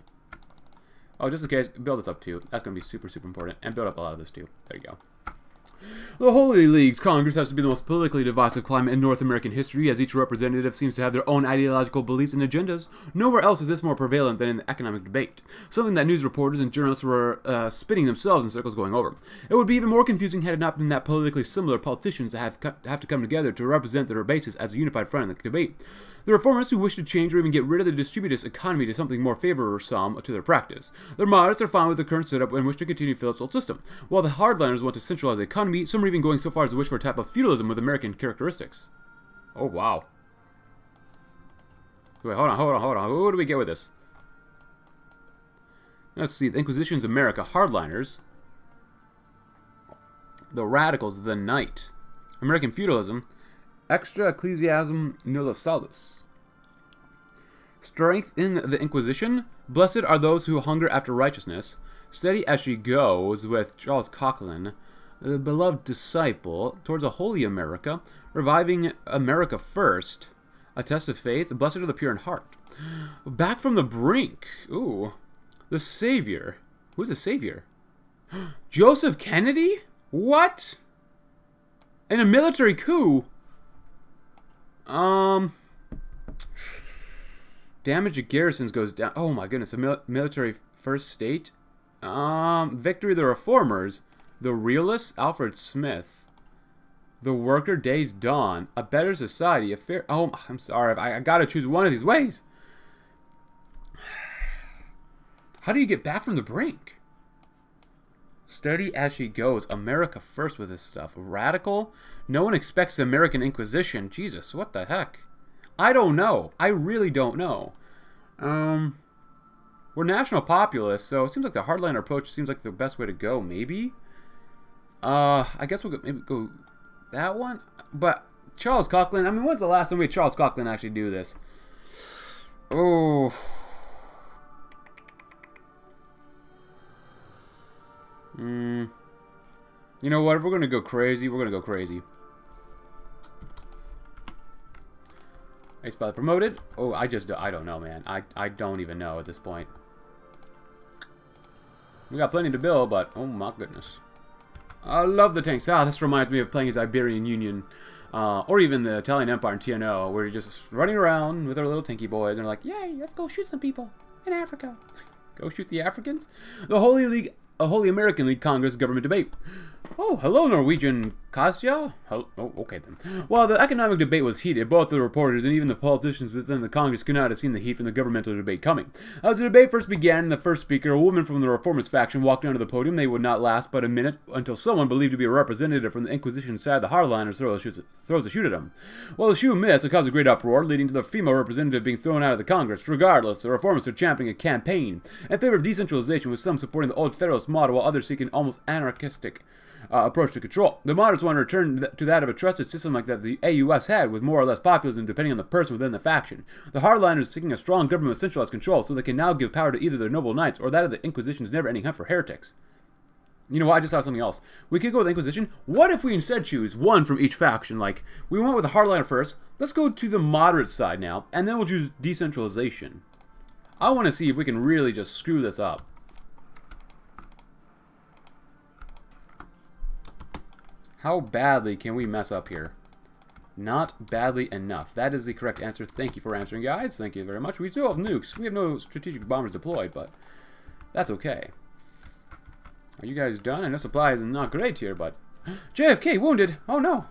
Oh, just in case, build this up too. That's going to be super, super important. And build up a lot of this too. There you go. The Holy League's Congress has to be the most politically divisive climate in North American history, as each representative seems to have their own ideological beliefs and agendas. Nowhere else is this more prevalent than in the economic debate, something that news reporters and journalists were uh, spinning themselves in circles going over. It would be even more confusing had it not been that politically similar politicians have, have to come together to represent their bases as a unified front in the debate. The reformers who wish to change or even get rid of the distributist economy to something more favorsome to their practice. The moderates are fine with the current setup and wish to continue Philip's old system, while the hardliners want to centralize the economy, some are even going so far as to wish for a type of feudalism with American characteristics. Oh, wow. Wait, hold on, hold on, hold on. Who do we get with this? Let's see. The Inquisition's America hardliners. The radicals, the knight. American feudalism, extra ecclesiam nulla salus. Strength in the Inquisition, blessed are those who hunger after righteousness. Steady as she goes with Charles Coughlin, the beloved disciple, towards a holy America, reviving America first. A test of faith, blessed are the pure in heart. Back from the brink. Ooh. The Savior. Who's the Savior? Joseph Kennedy? What? In a military coup? Um. Damage to garrisons goes down. Oh my goodness, a mil military first state? Um, victory of the reformers. The realist, Alfred Smith. The worker, Days Dawn. A better society, a fair. Oh, I'm sorry. I, I gotta choose one of these ways. How do you get back from the brink? Steady as she goes. America first with this stuff. Radical? No one expects the American Inquisition. Jesus, what the heck? I don't know. I really don't know. Um, we're national populists, so it seems like the hardliner approach seems like the best way to go. Maybe. Uh, I guess we'll go, maybe go that one. But Charles Coughlin. I mean, when's the last time we had Charles Coughlin actually do this? Oh. Hmm. You know what? If we're gonna go crazy, we're gonna go crazy. Ace Pilot promoted. Oh, I just I don't know, man. I I don't even know at this point. We got plenty to build, but oh my goodness. I love the tanks. Ah, this reminds me of playing as Iberian Union. Uh, or even the Italian Empire in TNO, where you're just running around with our little tanky boys, and they're like, yay, let's go shoot some people in Africa. Go shoot the Africans? The Holy League a Holy American League Congress government debate. Oh, hello, Norwegian Kasia. Oh, okay then. While the economic debate was heated, both the reporters and even the politicians within the Congress could not have seen the heat from the governmental debate coming. As the debate first began, the first speaker, a woman from the reformist faction, walked onto the podium. They would not last but a minute until someone believed to be a representative from the Inquisition side of the hardliners throws a shoot at them. While the shoe missed, it caused a great uproar, leading to the female representative being thrown out of the Congress. Regardless, the reformists are championing a campaign in favor of decentralization, with some supporting the old Federalist model, while others seeking almost anarchistic uh, approach to control. The moderates want to return to that of a trusted system like that the AUS had, with more or less populism depending on the person within the faction. The hardliners seeking a strong government with centralized control, so they can now give power to either their noble knights or that of the Inquisition's never-ending hunt for heretics. You know what? I just thought something else. We could go with Inquisition. What if we instead choose one from each faction? Like, we went with the hardliner first. Let's go to the moderate side now, and then we'll choose decentralization. I want to see if we can really just screw this up. How badly can we mess up here? Not badly enough. That is the correct answer. Thank you for answering, guys. Thank you very much. We still have nukes. We have no strategic bombers deployed, but that's okay. Are you guys done? I know supplies is not great here, but... JFK wounded! Oh no!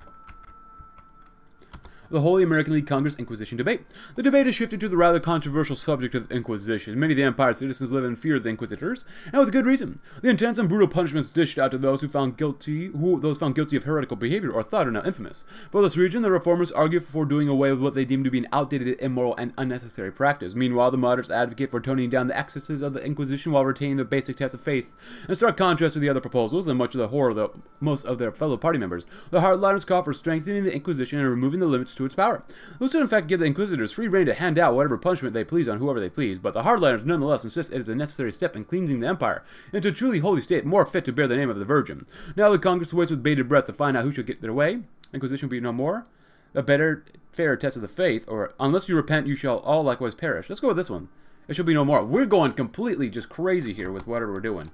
The Holy American League Congress Inquisition debate. The debate has shifted to the rather controversial subject of the Inquisition. Many of the Empire's citizens live in fear of the Inquisitors, and with good reason. The intense and brutal punishments dished out to those who found guilty, who those found guilty of heretical behavior or thought are now infamous. For this region, the reformers argue for doing away with what they deem to be an outdated, immoral, and unnecessary practice. Meanwhile, the moderates advocate for toning down the excesses of the Inquisition while retaining the basic test of faith. In stark contrast to the other proposals, and much of the horror of the, most of their fellow party members, the hardliners call for strengthening the Inquisition and removing the limits to to its power. Those would in fact give the Inquisitors free rein to hand out whatever punishment they please on whoever they please, but the hardliners nonetheless insist it is a necessary step in cleansing the Empire into a truly holy state more fit to bear the name of the Virgin. Now the Congress waits with bated breath to find out who shall get their way. Inquisition will be no more. A better, fairer test of the faith, or unless you repent, you shall all likewise perish. Let's go with this one. It shall be no more. We're going completely just crazy here with whatever we're doing.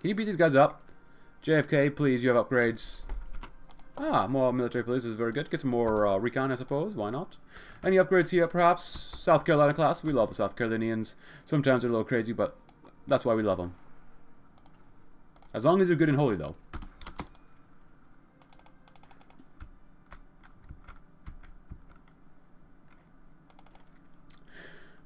Can you beat these guys up? JFK, please, you have upgrades. Ah, more military police is very good. Get some more uh, recon, I suppose. Why not? Any upgrades here, perhaps? South Carolina class. We love the South Carolinians. Sometimes they're a little crazy, but that's why we love them. As long as they're good and holy, though.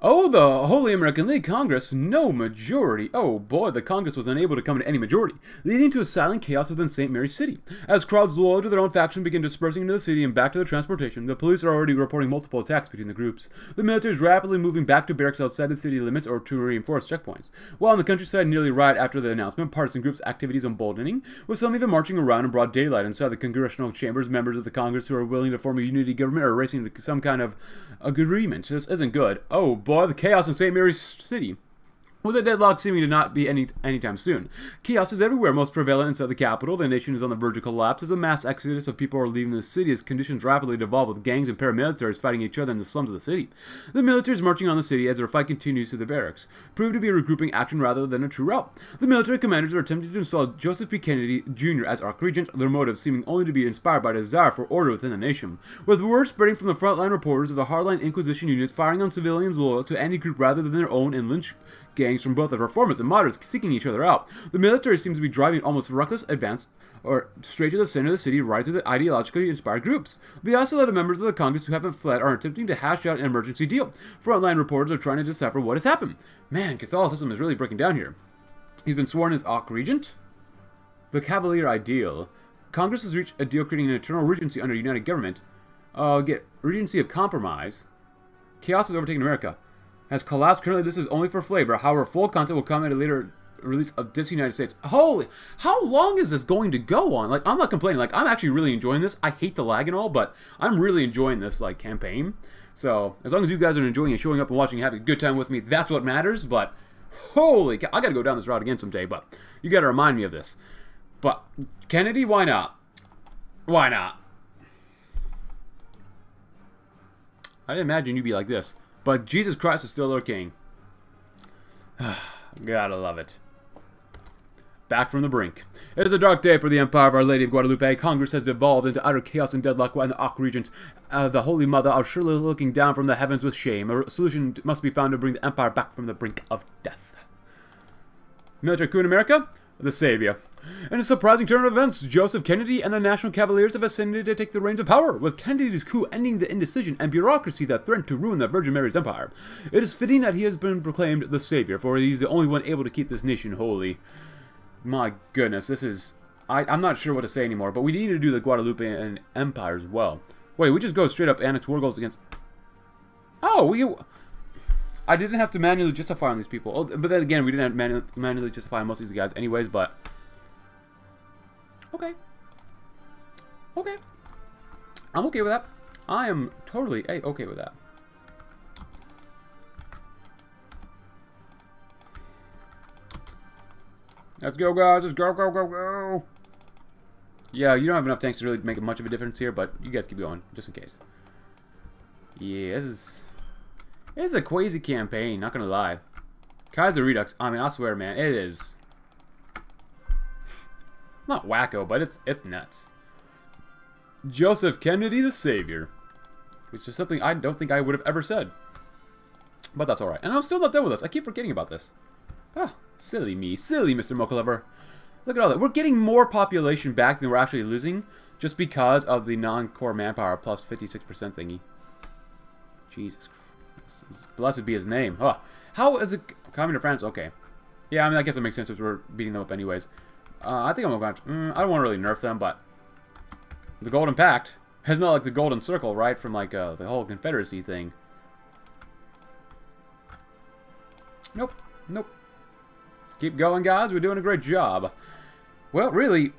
Oh, the Holy American League Congress, no majority. Oh boy, the Congress was unable to come to any majority, leading to a silent chaos within St. Mary's City. As crowds loyal to their own faction begin dispersing into the city and back to their transportation, the police are already reporting multiple attacks between the groups. The military is rapidly moving back to barracks outside the city limits or to reinforce checkpoints. While in the countryside nearly right after the announcement, partisan groups' activities emboldening, with some even marching around in broad daylight inside the congressional chambers. Members of the Congress who are willing to form a unity government are racing to some kind of agreement. This isn't good. Oh boy the chaos in St. Mary's City with the deadlock seeming to not be any anytime soon. Chaos is everywhere, most prevalent inside the capital. The nation is on the verge of collapse as a mass exodus of people are leaving the city as conditions rapidly devolve with gangs and paramilitaries fighting each other in the slums of the city. The military is marching on the city as their fight continues to the barracks, proved to be a regrouping action rather than a true rout. The military commanders are attempting to install Joseph P. Kennedy Jr. as arch regent, their motives seeming only to be inspired by a desire for order within the nation. With word spreading from the frontline reporters of the hardline Inquisition units firing on civilians loyal to any group rather than their own and lynch gangs from both the reformers and moderates seeking each other out. The military seems to be driving almost reckless advance or straight to the center of the city right through the ideologically inspired groups. The isolated members of the Congress who haven't fled are attempting to hash out an emergency deal. Frontline reporters are trying to decipher what has happened. Man, Catholicism is really breaking down here. He's been sworn as Arch Regent. The Cavalier Ideal. Congress has reached a deal creating an eternal regency under united government. Uh, get Regency of Compromise. Chaos has overtaken America has collapsed. Currently, this is only for flavor. However, full content will come at a later release of Disney United States. Holy, how long is this going to go on? Like, I'm not complaining. Like, I'm actually really enjoying this. I hate the lag and all, but I'm really enjoying this, like, campaign. So, as long as you guys are enjoying it, showing up and watching, having a good time with me, that's what matters. But, holy cow, I gotta go down this route again someday, but you gotta remind me of this. But, Kennedy, why not? Why not? I didn't imagine you'd be like this. But Jesus Christ is still our King. Gotta love it. Back from the brink. It is a dark day for the Empire of Our Lady of Guadalupe. Congress has devolved into utter chaos and deadlock when the Archregent, uh, the Holy Mother, are surely looking down from the heavens with shame. A solution must be found to bring the Empire back from the brink of death. Military coup in America? The Savior. In a surprising turn of events, Joseph Kennedy and the National Cavaliers have ascended to take the reins of power, with Kennedy's coup ending the indecision and bureaucracy that threatened to ruin the Virgin Mary's empire. It is fitting that he has been proclaimed the Savior, for he is the only one able to keep this nation holy. My goodness, this is... I, I'm not sure what to say anymore, but we need to do the Guadalupe Empire as well. Wait, we just go straight up annex war goals against... Oh, we... I didn't have to manually justify on these people. Oh, but then again, we didn't have manually, manually justify most of these guys anyways, but... Okay. Okay. I'm okay with that. I am totally okay with that. Let's go, guys. Let's go, go, go, go. Yeah, you don't have enough tanks to really make much of a difference here, but you guys keep going, just in case. Yeah, this is... This is a crazy campaign, not gonna lie. Kaiserredux, I mean, I swear, man, it is not wacko, but it's it's nuts. Joseph Kennedy the Savior. Which is something I don't think I would have ever said. But that's alright. And I'm still not done with this. I keep forgetting about this. Ah, silly me. Silly Mr. Mochalover. Look at all that. We're getting more population back than we're actually losing just because of the non-core manpower plus 56% thingy. Jesus Christ. Blessed be his name. Huh. How is it coming to France? Okay. Yeah, I mean, I guess it makes sense if we're beating them up anyways. Uh, I think I'm going to... Mm, I don't want to really nerf them, but... The Golden Pact is not like the Golden Circle, right? From, like, uh, the whole Confederacy thing. Nope. Nope. Keep going, guys. We're doing a great job. Well, really,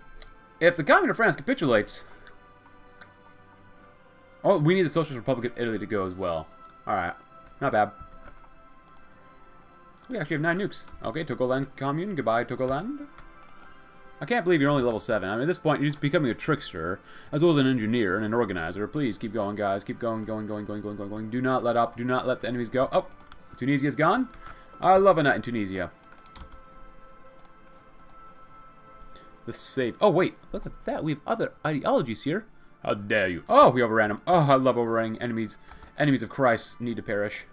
if the Communist of France capitulates... Oh, we need the Socialist Republic of Italy to go as well. Alright. Not bad. We actually have nine nukes. Okay, Togoland Commune. Goodbye, Togoland. I can't believe you're only level 7. I mean, at this point, you're just becoming a trickster, as well as an engineer and an organizer. Please, keep going, guys. Keep going, going, going, going, going, going, going. Do not let up. Do not let the enemies go. Oh, Tunisia's gone. I love a night in Tunisia. The save. Oh, wait. Look at that. We have other ideologies here. How dare you. Oh, we overran them. Oh, I love overrunning enemies. Enemies of Christ need to perish.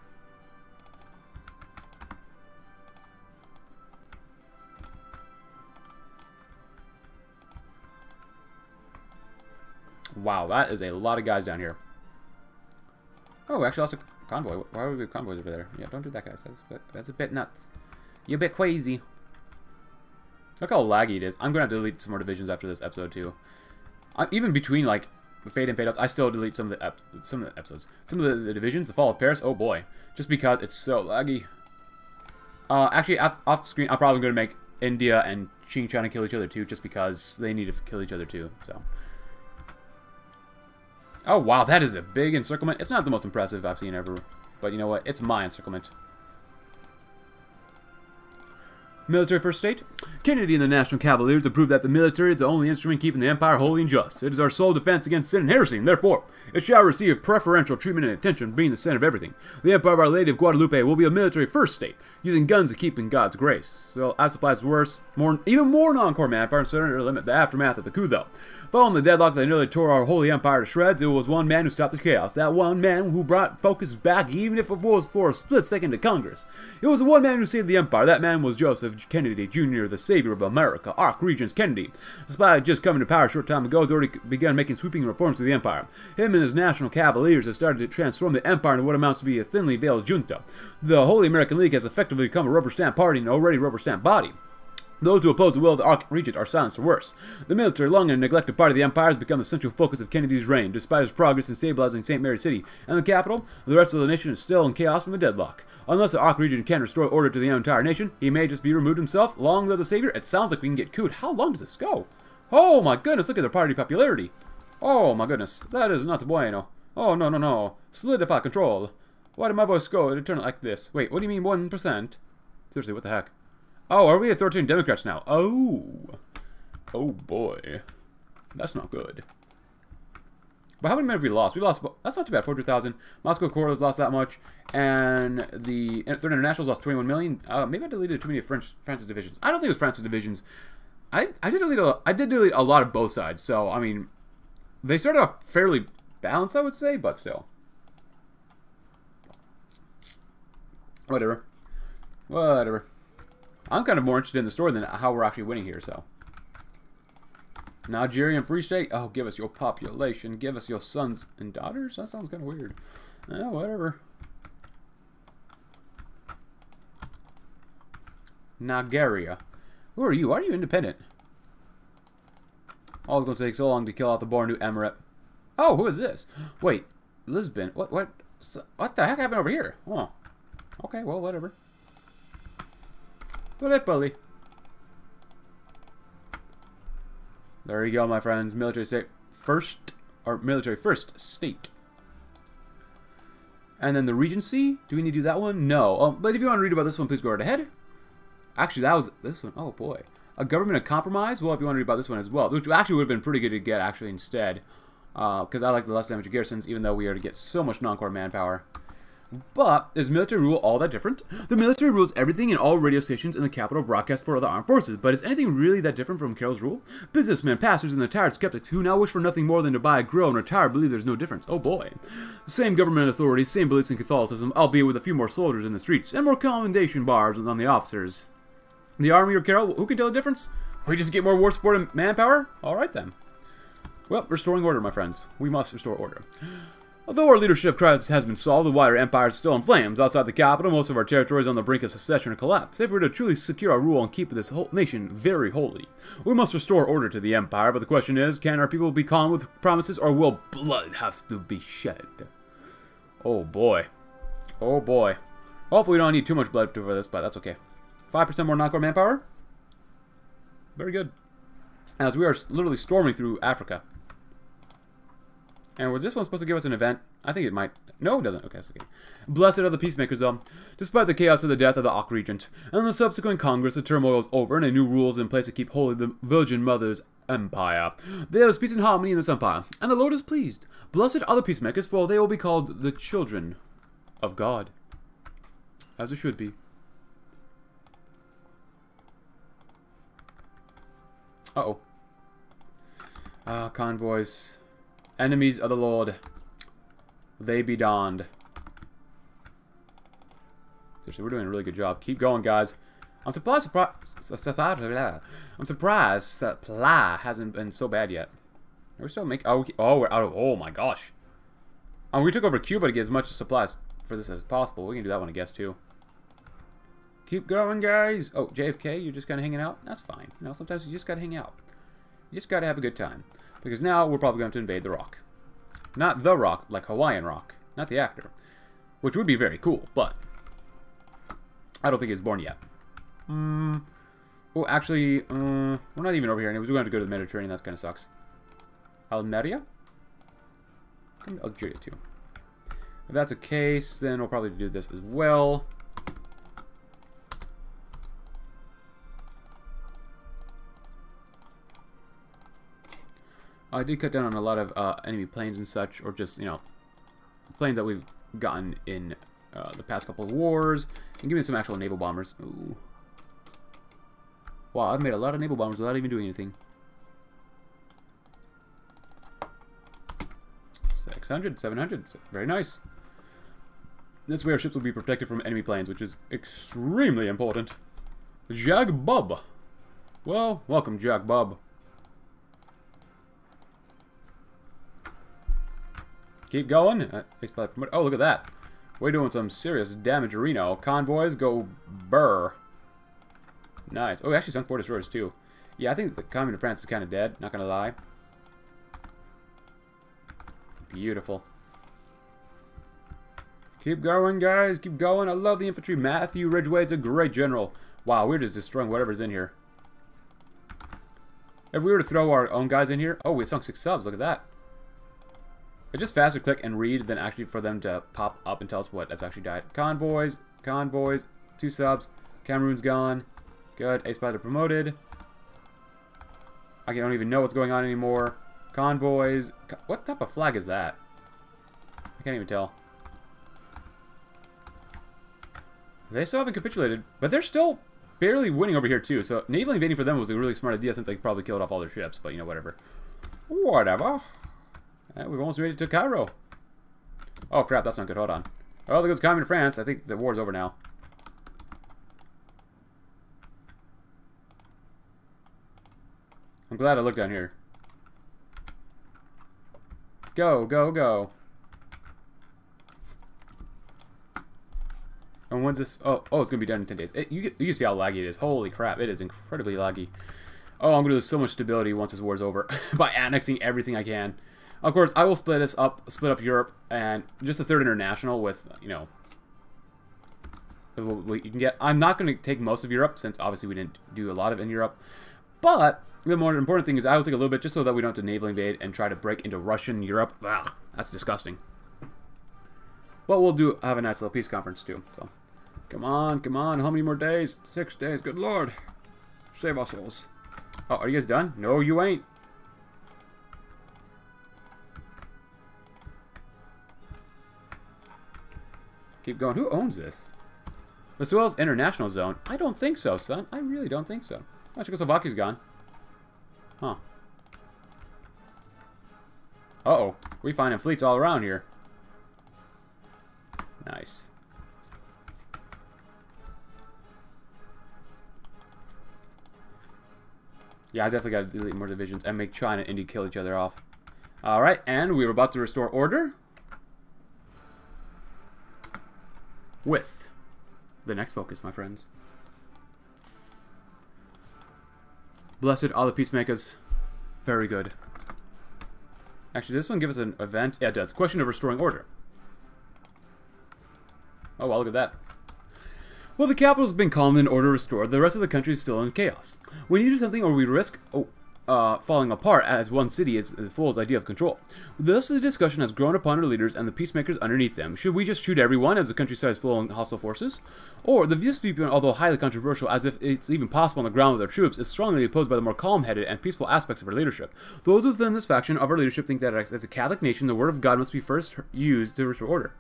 Wow, that is a lot of guys down here. Oh, we actually lost a convoy. Why would we have convoys over there? Yeah, don't do that, guys. That's a bit, that's a bit nuts. You're a bit crazy. Look how laggy it is. I'm going to delete some more divisions after this episode, too. I, even between, like, fade and fade outs, I still delete some of the some of the episodes. Some of the, the, divisions, the Fall of Paris, oh boy. Just because it's so laggy. Uh, actually, off, off the screen, I'm probably going to make India and Qing trying to kill each other, too, just because they need to kill each other, too, so... Oh, wow, that is a big encirclement. It's not the most impressive I've seen ever, but you know what? It's my encirclement. Military First State. Kennedy and the National Cavaliers have that the military is the only instrument keeping the empire holy and just. It is our sole defense against sin and heresy, and therefore, it shall receive preferential treatment and attention, being the center of everything. The Empire of Our Lady of Guadalupe will be a military first state, using guns to keep in God's grace. So, as supplies worse, more, even more non-core manpower, and to limit the aftermath of the coup, though. Following the deadlock that nearly tore our holy empire to shreds, it was one man who stopped the chaos. That one man who brought focus back, even if it was for a split second, to Congress. It was the one man who saved the empire. That man was Joseph Kennedy Jr., the savior of America, Archregent Kennedy. Despite just coming to power a short time ago, has already begun making sweeping reforms to the empire. Him and his national cavaliers have started to transform the empire into what amounts to be a thinly veiled junta. The Holy American League has effectively become a rubber stamp party and already rubber stamp body. Those who oppose the will of the Archregent are silenced or worse. The military, long and neglected part of the empire, has become the central focus of Kennedy's reign. Despite his progress in stabilizing St. Mary City and the capital, the rest of the nation is still in chaos from the deadlock. Unless the Archregent can restore order to the entire nation, he may just be removed himself. Long live the Savior. It sounds like we can get couped. How long does this go? Oh my goodness, look at their party popularity. Oh my goodness, that is not bueno. Oh no, no, no. Solidify control. Why did my voice go to turn it like this? Wait, what do you mean 1%? Seriously, what the heck? Oh, are we authoritarian Democrats now? Oh. Oh, boy. That's not good. But how many men have we lost? We lost, that's not too bad, 400,000. Moscow Corps lost that much. And the Third International's lost 21 million. Uh, maybe I deleted too many French France's divisions. I don't think it was France's divisions. I, I did delete a, I did delete a lot of both sides. So, I mean, they started off fairly balanced, I would say, but still. Whatever. Whatever. I'm kind of more interested in the story than how we're actually winning here, so. Nigerian Free State? Oh, give us your population. Give us your sons and daughters? That sounds kind of weird. Eh, whatever. Nigeria. Who are you? Are you independent? All it's going to take so long to kill out the Bornu emirate. Oh, who is this? Wait, Lisbon. What? What? What the heck happened over here? Oh. Okay, well, whatever. Gallipoli. There you go, my friends. Military state first, or military first state. And then the Regency. Do we need to do that one? No. Um, but if you want to read about this one, please go right ahead. Actually, that was this one. Oh, boy. A government of compromise? Well, if you want to read about this one as well. Which actually would have been pretty good to get, actually, instead. Because uh, I like the less damage garrisons, even though we are to get so much non-core manpower. But is military rule all that different? The military rules everything in all radio stations in the capital broadcast for other armed forces, but is anything really that different from Carroll's rule? Businessmen, pastors, and the tired skeptics who now wish for nothing more than to buy a grill and retire believe there's no difference. Oh boy. Same government authorities, same beliefs in Catholicism, albeit with a few more soldiers in the streets, and more commendation bars on the officers. The army or Carroll, who can tell the difference? We just get more war support and manpower? Alright then. Well, restoring order, my friends. We must restore order. Although our leadership crisis has been solved, the wider empire is still in flames. Outside the capital, most of our territory is on the brink of secession and collapse. If we're to truly secure our rule and keep this whole nation very holy, we must restore order to the empire. But the question is, can our people be calm with promises, or will blood have to be shed? Oh boy. Oh boy. Hopefully we don't need too much blood for this, but that's okay. 5% more non-core manpower? Very good. As we are literally storming through Africa. And was this one supposed to give us an event? I think it might. No, it doesn't. Okay, it's okay. Blessed are the peacemakers, though. Despite the chaos of the death of the Archregent and the subsequent Congress, the turmoil is over and a new rule is in place to keep holy the Virgin Mother's empire. There is peace and harmony in this empire, and the Lord is pleased. Blessed are the peacemakers, for they will be called the children of God. As it should be. Uh-oh. Ah, convoys. Enemies of the Lord. They be donned. Seriously, we're doing a really good job. Keep going, guys. I'm surprised, surprised, I'm surprised supply hasn't been so bad yet. We're we still making, oh, oh, we're out of, oh my gosh. Um, we took over Cuba to get as much supplies for this as possible. We can do that one, I guess, too. Keep going, guys. Oh, JFK, you're just kind of hanging out? That's fine. You know, sometimes you just got to hang out. You just got to have a good time. Because now we're probably going to invade the Rock. Not the Rock, like Hawaiian Rock. Not the actor. Which would be very cool, but... I don't think he's born yet. Hmm... Oh, actually, uh, we're not even over here. Anyways, we're going to go to the Mediterranean. That kind of sucks. Almeria? Think Algeria, too. If that's a case, then we'll probably do this as well. I did cut down on a lot of uh, enemy planes and such, or just, you know, planes that we've gotten in uh, the past couple of wars, and give me some actual naval bombers. Ooh. Wow, I've made a lot of naval bombers without even doing anything. 600, 700, very nice. This way our ships will be protected from enemy planes, which is extremely important. Jaghbub. Well, welcome, Jaghbub. Keep going. Uh, oh, look at that. We're doing some serious damage, Reno. Convoys go burr. Nice. Oh, we actually sunk four destroyers, too. Yeah, I think the Commune of France is kind of dead, not going to lie. Beautiful. Keep going, guys. Keep going. I love the infantry. Matthew Ridgway is a great general. Wow, we're just destroying whatever's in here. If we were to throw our own guys in here... Oh, we sunk six subs. Look at that. It's just faster click and read than actually for them to pop up and tell us what has actually died. Convoys. Convoys. Two subs. Cameroon's gone. Good. Ace Pilot promoted. I don't even know what's going on anymore. Convoys. What type of flag is that? I can't even tell. They still haven't capitulated, but they're still barely winning over here too. So naval invading for them was a really smart idea since they probably killed off all their ships. But you know, whatever. Whatever. Uh, we've almost made it to Cairo. Oh crap, that's not good. Hold on. Oh, it's coming to France. I think the war's over now. I'm glad I looked down here. Go, go, go. And when's this? Oh, oh, it's gonna be done in 10 days. It, you, you see how laggy it is. Holy crap, it is incredibly laggy. Oh, I'm gonna lose so much stability once this war is over by annexing everything I can. Of course, I will split this up, split up Europe, and just a third international with, you know, you can get. I'm not going to take most of Europe, since obviously we didn't do a lot of in Europe. But the more important thing is I will take a little bit just so that we don't have to naval invade and try to break into Russian Europe. Ugh, that's disgusting. But we'll do have a nice little peace conference too. So, come on, come on. How many more days? Six days. Good lord. Save our souls. Oh, are you guys done? No, you ain't. Keep going. Who owns this? The Suez International Zone? I don't think so, son. I really don't think so. Oh, Czechoslovakia's gone. Huh. Uh-oh. We finding fleets all around here. Nice. Yeah, I definitely got to delete more divisions and make China and India kill each other off. Alright, and we were about to restore order. With the next focus, my friends. Blessed are the peacemakers. Very good. Actually, this one gives us an event. Yeah, it does. Question of restoring order. Oh, well, look at that. Well, the capital's been calm and order restored. The rest of the country is still in chaos. We need to do something or we risk... Oh, uh, falling apart as one city is the fool's idea of control. Thus, the discussion has grown upon our leaders and the peacemakers underneath them. Should we just shoot everyone as the countryside is full of hostile forces? Or, the viewpoint, although highly controversial, as if it's even possible on the ground with our troops, is strongly opposed by the more calm-headed and peaceful aspects of our leadership. Those within this faction of our leadership think that as a Catholic nation, the word of God must be first used to restore order.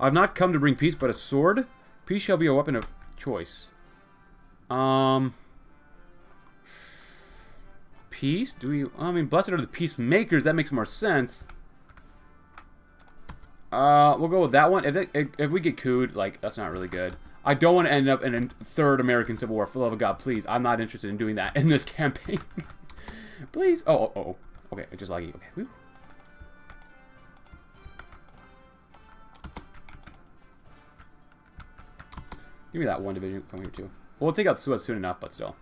I've not come to bring peace, but a sword. Peace shall be a weapon of choice. Um peace? Do we... I mean, blessed are the peacemakers. That makes more sense. Uh, we'll go with that one. If, it, if we get couped, like, that's not really good. I don't want to end up in a third American Civil War. For the love of God, please. I'm not interested in doing that in this campaign. please. Oh, oh, oh. Okay, just just laggy. Okay, Woo. Give me that one division. Come here, too. We'll take out Suez soon enough, but still.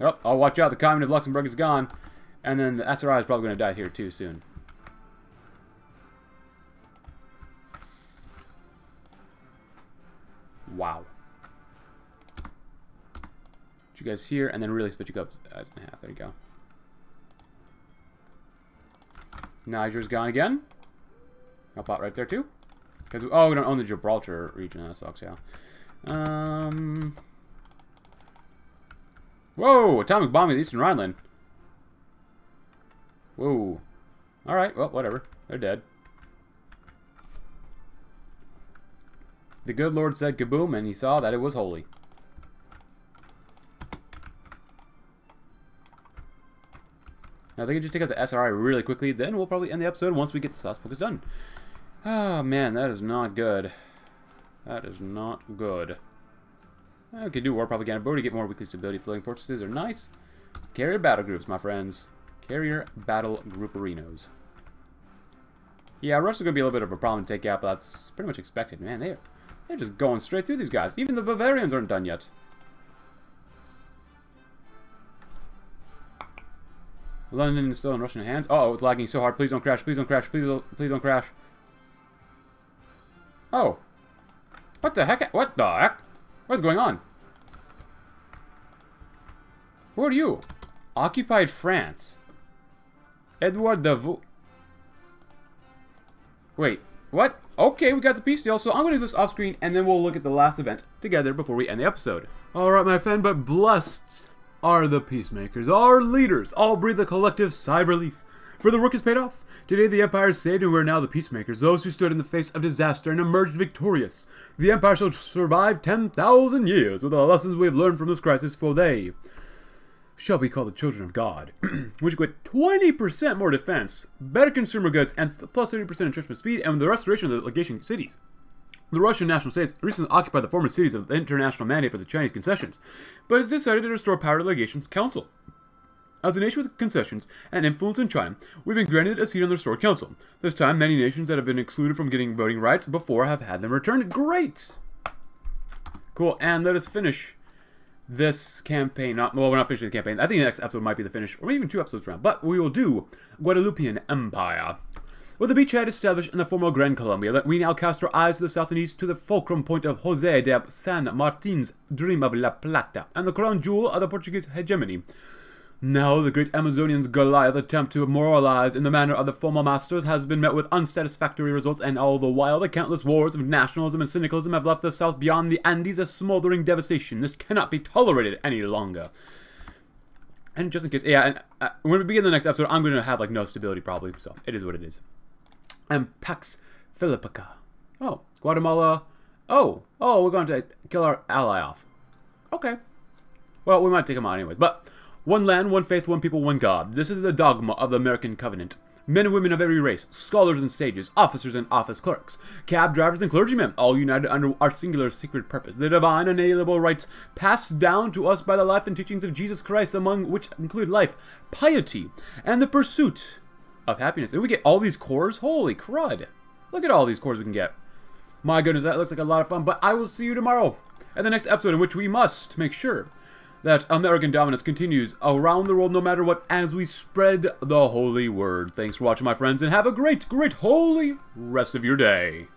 Oh, I'll watch out. The Commune of Luxembourg is gone. And then the SRI is probably going to die here, too, soon. Wow. Put you guys here, and then really split you up as in half. There you go. Niger's gone again. Help out right there, too. Because, oh, we don't own the Gibraltar region. That sucks, yeah. Um... Whoa! Atomic bombing the Eastern Rhineland. Whoa. Alright, well, whatever. They're dead. The good Lord said kaboom, and he saw that it was holy. Now, they can just take out the SRI really quickly, then we'll probably end the episode once we get the sauce focus done. Oh, man, that is not good. That is not good. I could do war propaganda, but to get more weekly stability. Floating fortresses are nice. Carrier battle groups, my friends. Carrier battle grouperinos. Yeah, Russia's going to be a little bit of a problem to take out, but that's pretty much expected. Man, they're, they're just going straight through these guys. Even the Bavarians aren't done yet. London is still in Russian hands. Uh oh, it's lagging so hard. Please don't crash. Please don't crash. Please don't, please don't crash. Oh. What the heck? What the heck? What's going on? Who are you? Occupied France. Edward de Wait, what? Okay, we got the peace deal, so I'm to do this off screen, and then we'll look at the last event together before we end the episode. Alright, my friend, but blessed are the peacemakers, our leaders, all breathe a collective sigh of relief. For the work is paid off. Today the Empire is saved and we are now the peacemakers, those who stood in the face of disaster and emerged victorious. The Empire shall survive 10,000 years with the lessons we have learned from this crisis, for they shall be called the children of God, which equate 20% more defense, better consumer goods, and plus 30% entrenchment speed, and the restoration of the legation cities. The Russian national states recently occupied the former cities of the international mandate for the Chinese concessions, but has decided to restore power to the legation's council. As a nation with concessions and influence in China, we've been granted a seat on the restored council. This time, many nations that have been excluded from getting voting rights before have had them returned. Great! Cool, and let us finish this campaign. Not Well, we're not finishing the campaign. I think the next episode might be the finish, or even two episodes around. But we will do Guadalupian Empire. With the beachhead established in the former Gran Colombia, we now cast our eyes to the south and east to the fulcrum point of Jose de San Martin's Dream of La Plata, and the crown jewel of the Portuguese hegemony. Now, the great Amazonian's Goliath attempt to moralize in the manner of the former masters has been met with unsatisfactory results, and all the while the countless wars of nationalism and syndicalism have left the South beyond the Andes a smoldering devastation. This cannot be tolerated any longer. And just in case, yeah, and uh, when we begin the next episode, I'm going to have, like, no stability probably, so it is what it is. And Pax Philippica. Oh, Guatemala. Oh, oh, we're going to kill our ally off. Okay. Well, we might take him out anyways, but... One land, one faith, one people, one God. This is the dogma of the American covenant. Men and women of every race, scholars and sages, officers and office clerks, cab drivers and clergymen, all united under our singular sacred purpose, the divine inalienable rights passed down to us by the life and teachings of Jesus Christ, among which include life, piety, and the pursuit of happiness. And we get all these cores? Holy crud. Look at all these cores we can get. My goodness, that looks like a lot of fun, but I will see you tomorrow in the next episode in which we must make sure that American dominance continues around the world no matter what as we spread the holy word. Thanks for watching, my friends, and have a great, great, holy rest of your day.